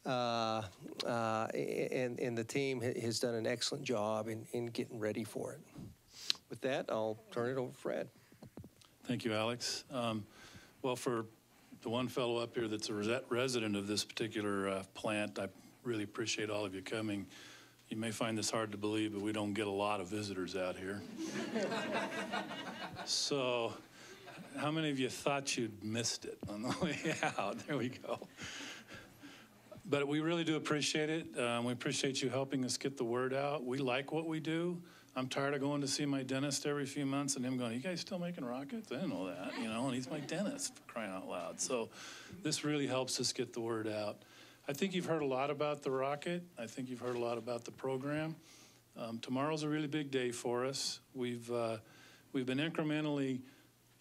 Uh, uh, and, and the team has done an excellent job in, in getting ready for it. With that, I'll turn it over to Fred. Thank you, Alex. Um, well, for the one fellow up here that's a resident of this particular uh, plant, I really appreciate all of you coming. You may find this hard to believe, but we don't get a lot of visitors out here. (laughs) so how many of you thought you'd missed it on the (laughs) way out? There we go. But we really do appreciate it. Um, we appreciate you helping us get the word out. We like what we do. I'm tired of going to see my dentist every few months and him going, You guys still making rockets? I didn't know that, you know, and he's my dentist for crying out loud. So this really helps us get the word out. I think you've heard a lot about the rocket. I think you've heard a lot about the program. Um, tomorrow's a really big day for us. We've uh, we've been incrementally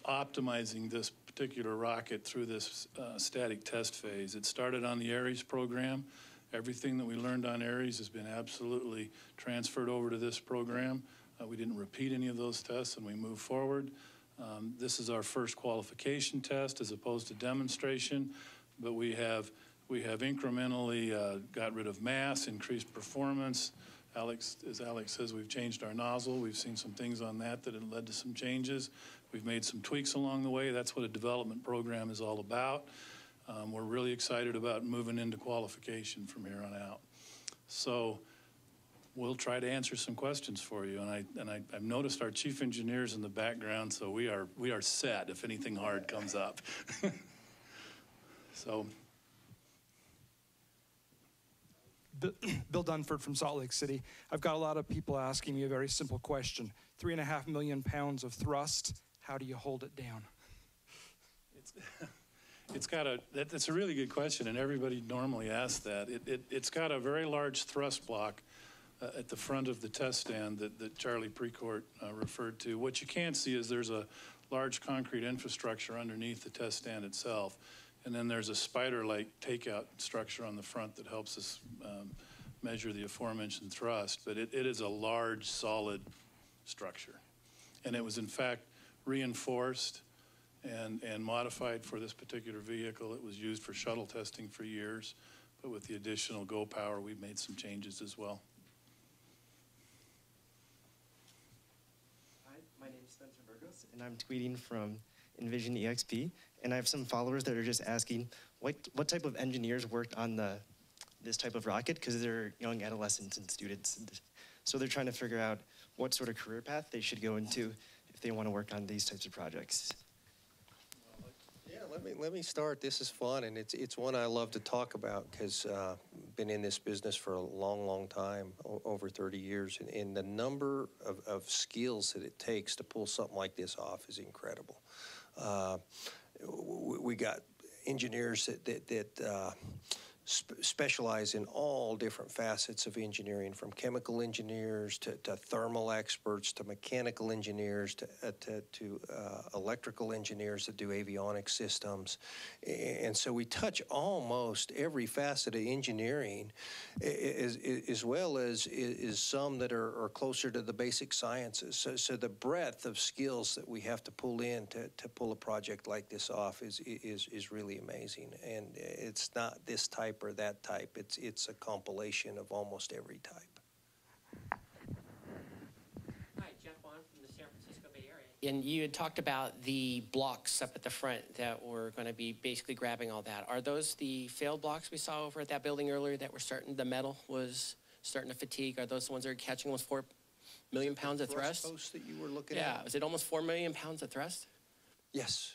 optimizing this particular rocket through this uh, static test phase. It started on the Ares program. Everything that we learned on Ares has been absolutely transferred over to this program. Uh, we didn't repeat any of those tests and we moved forward. Um, this is our first qualification test as opposed to demonstration, but we have we have incrementally uh, got rid of mass, increased performance. Alex, as Alex says, we've changed our nozzle. We've seen some things on that that have led to some changes. We've made some tweaks along the way. That's what a development program is all about. Um, we're really excited about moving into qualification from here on out. So we'll try to answer some questions for you. And I and I, have noticed our chief engineers in the background, so we are we are set if anything hard comes up. (laughs) so. (clears throat) Bill Dunford from Salt Lake City. I've got a lot of people asking me a very simple question. Three and a half million pounds of thrust, how do you hold it down? It's, (laughs) it's got a, that, that's a really good question, and everybody normally asks that. It, it, it's got a very large thrust block uh, at the front of the test stand that, that Charlie Precourt uh, referred to. What you can't see is there's a large concrete infrastructure underneath the test stand itself. And then there's a spider-like takeout structure on the front that helps us um, measure the aforementioned thrust. But it, it is a large, solid structure. And it was, in fact, reinforced and, and modified for this particular vehicle. It was used for shuttle testing for years. But with the additional Go Power, we've made some changes as well. Hi, my name is Spencer Burgos, and I'm tweeting from Envision EXP. And I have some followers that are just asking what, what type of engineers worked on the this type of rocket because they're young adolescents and students. So they're trying to figure out what sort of career path they should go into they want to work on these types of projects. Yeah, let me let me start. This is fun, and it's it's one I love to talk about because uh, been in this business for a long, long time, over 30 years, and, and the number of, of skills that it takes to pull something like this off is incredible. Uh, we got engineers that that, that uh, sp- specialize in all different facets of engineering, from chemical engineers to, to thermal experts to mechanical engineers to, uh, to, to uh, electrical engineers that do avionics systems. And so we touch almost every facet of engineering, as, as well as is some that are, are, closer to the basic sciences. So, so the breadth of skills that we have to pull in to, to pull a project like this off is, is, is really amazing. And it's not this type type or that type. It's, it's a compilation of almost every type. Hi, Jeff Bond from the San Francisco Bay Area. And you had talked about the blocks up at the front that were going to be basically grabbing all that. Are those the failed blocks we saw over at that building earlier that were starting, the metal was starting to fatigue? Are those the ones that are catching almost four million pounds of thrust? Post that you were looking yeah, at? Yeah, is it almost four million pounds of thrust? Yes.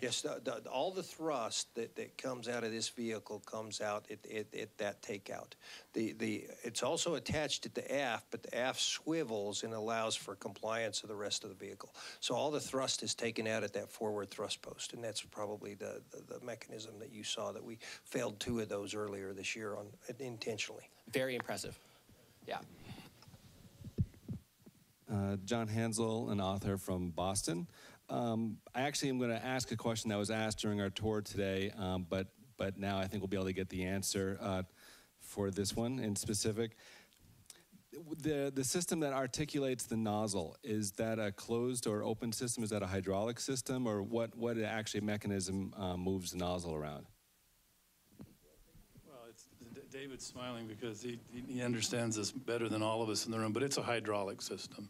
Yes, the, the, all the thrust that, that comes out of this vehicle comes out at, at, at, that takeout. The, the, it's also attached at the aft, but the aft swivels and allows for compliance of the rest of the vehicle. So all the thrust is taken out at that forward thrust post, and that's probably the, the, the mechanism that you saw that we failed two of those earlier this year on intentionally. Very impressive. Yeah. Uh, John Hansel, an author from Boston. Um, I actually am going to ask a question that was asked during our tour today, um, but but now I think we'll be able to get the answer uh, for this one in specific. The the system that articulates the nozzle is that a closed or open system? Is that a hydraulic system, or what what actually mechanism uh, moves the nozzle around? Well, it's, David's smiling because he, he understands this better than all of us in the room, but it's a hydraulic system.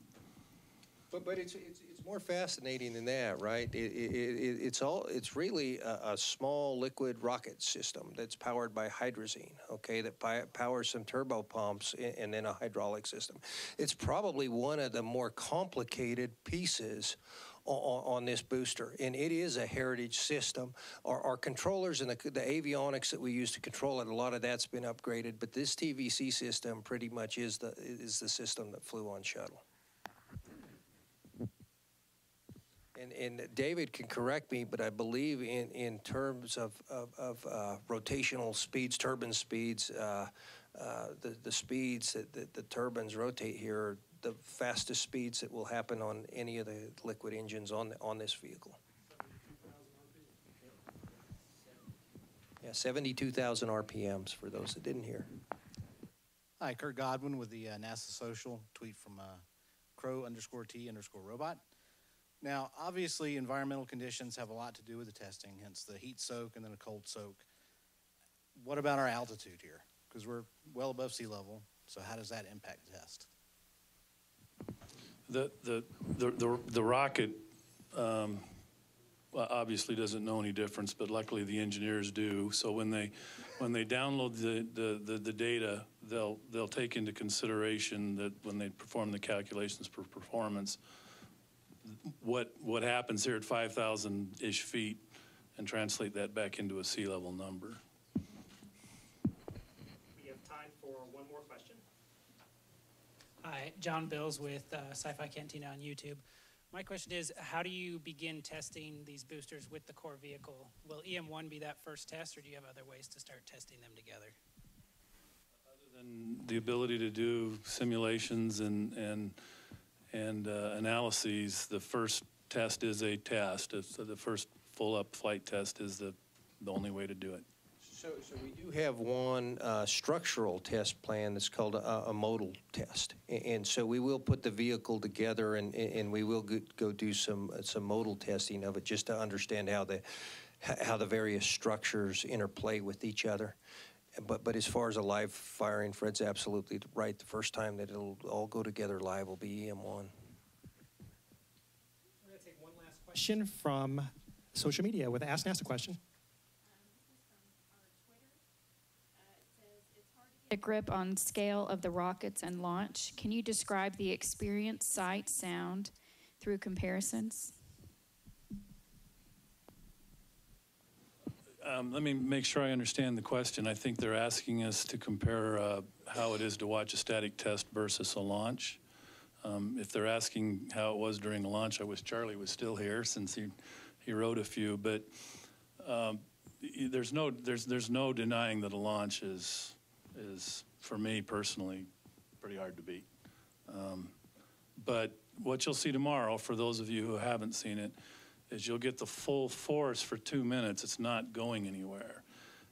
But but it's it's more fascinating than that, right? It, it, it, it's all. It's really a, a, small liquid rocket system that's powered by hydrazine. Okay, that powers some turbo pumps and, and then a hydraulic system. It's probably one of the more complicated pieces on, on, this booster, and it is a heritage system. Our, our controllers and the, the, avionics that we use to control it, a lot of that's been upgraded, but this TVC system pretty much is the is the system that flew on shuttle. And, and David can correct me, but I believe in, in terms of, of, of uh, rotational speeds, turbine speeds, uh, uh, the, the speeds that, that the turbines rotate here are the fastest speeds that will happen on any of the liquid engines on, on this vehicle. Yeah, 72,000 RPMs for those that didn't hear. Hi, Kurt Godwin with the uh, NASA Social tweet from uh, crow underscore T underscore robot. Now, obviously, environmental conditions have a lot to do with the testing, hence the heat soak and then a cold soak. What about our altitude here? Because we're well above sea level, so how does that impact the test? The, the, the, the, the rocket um, obviously doesn't know any difference, but luckily the engineers do. So when they, when they download the, the, the, the data, they'll, they'll take into consideration that when they perform the calculations for performance, what, what happens here at 5,000-ish feet and translate that back into a sea level number. We have time for one more question. Hi, John Bills with uh, Sci-Fi Cantina on YouTube. My question is, how do you begin testing these boosters with the core vehicle? Will EM1 be that first test, or do you have other ways to start testing them together? And the ability to do simulations and, and, and uh, analyses, the first test is a test. It's, the first full-up flight test is the, the only way to do it. So, so we do have one uh, structural test plan that's called a, a modal test. A- And so we will put the vehicle together and, and we will go, go do some, some modal testing of it just to understand how the, how the various structures interplay with each other. But, but as far as a live firing, Fred's absolutely right. The first time that it'll all go together live will be EM1. We're going to take one last question from social media with Ask NASA question. Um, uh, a grip on scale of the rockets and launch. Can you describe the experience, sight, sound through comparisons? Um, let me make sure I understand the question. I think they're asking us to compare uh, how it is to watch a static test versus a launch. Um, if they're asking how it was during the launch, I wish Charlie was still here since he, he wrote a few. But um, there's no there's there's no denying that a launch is is for me personally pretty hard to beat. Um, but what you'll see tomorrow, for those of you who haven't seen it, is you'll get the full force for two minutes. It's not going anywhere.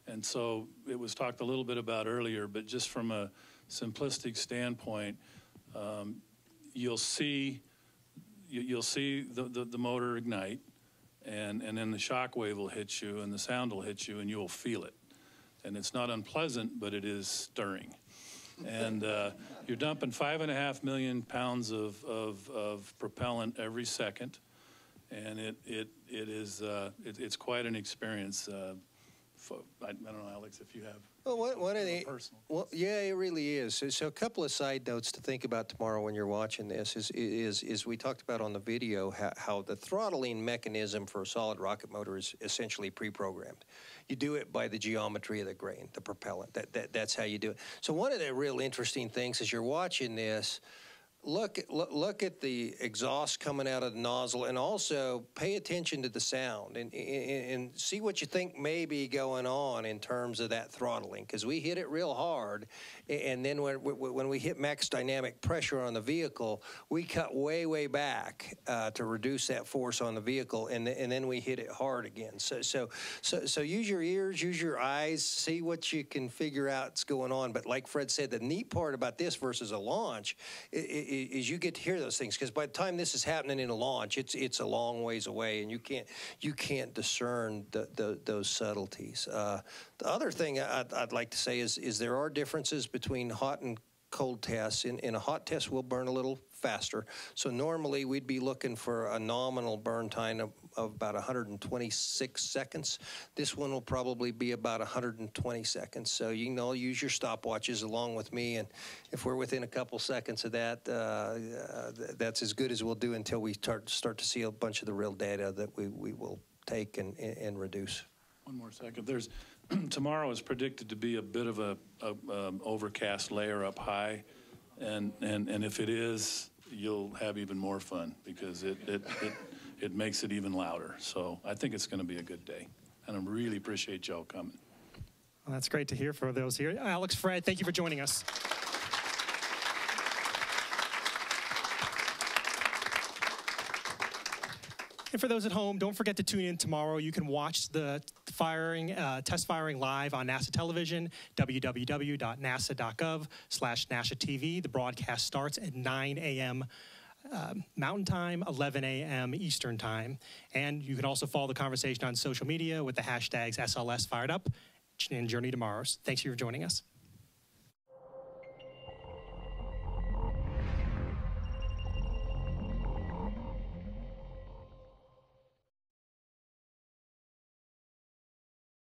And so it was talked a little bit about earlier, but just from a simplistic standpoint, um, you'll see you, you'll see the, the, the motor ignite, and, and then the shock wave will hit you, and the sound will hit you, and you'll feel it. And it's not unpleasant, but it is stirring. And uh, you're dumping five and a half million pounds of, of, of propellant every second and it it it is uh, it, it's quite an experience. Uh, for, I, I don't know, Alex, if you have. Well, one, one of the personal. well, yeah, it really is. So, so a couple of side notes to think about tomorrow when you're watching this is is is we talked about on the video how, how the throttling mechanism for a solid rocket motor is essentially pre-programmed. You do it by the geometry of the grain, the propellant. That, that that's how you do it. So one of the real interesting things as you're watching this look look, at the exhaust coming out of the nozzle and also pay attention to the sound and, and, and see what you think may be going on in terms of that throttling because we hit it real hard and then when, when we hit max dynamic pressure on the vehicle we cut way way back uh, to reduce that force on the vehicle and, and then we hit it hard again so, so so so use your ears use your eyes see what you can figure out's going on but like fred said the neat part about this versus a launch i- i- is you get to hear those things because by the time this is happening in a launch, it's it's a long ways away, and you can't you can't discern the, the, those subtleties. Uh, the other thing I'd, I'd like to say is is there are differences between hot and cold tests. In, in a hot test, we'll burn a little faster. So normally we'd be looking for a nominal burn time of, of about 126 seconds. This one will probably be about 120 seconds. So you can all use your stopwatches along with me, and if we're within a couple seconds of that, uh, uh, th- that's as good as we'll do until we start start to see a bunch of the real data that we, we will take and, and, and reduce. One more second. There's (clears throat) tomorrow is predicted to be a bit of a, a um, overcast layer up high, and, and and if it is, you'll have even more fun because it it, it it makes it even louder. So I think it's going to be a good day. And I really appreciate y'all coming. Well, that's great to hear for those here. Alex, Fred, thank you for joining us. And for those at home, don't forget to tune in tomorrow. You can watch the firing, uh, test firing live on NASA television, www.nasa.gov slash NASA TV. The broadcast starts at 9 a.m. Um, Mountain Time, 11 a.m. Eastern Time. And you can also follow the conversation on social media with the hashtags SLS Fired Up and Journey to Mars. Thanks for joining us.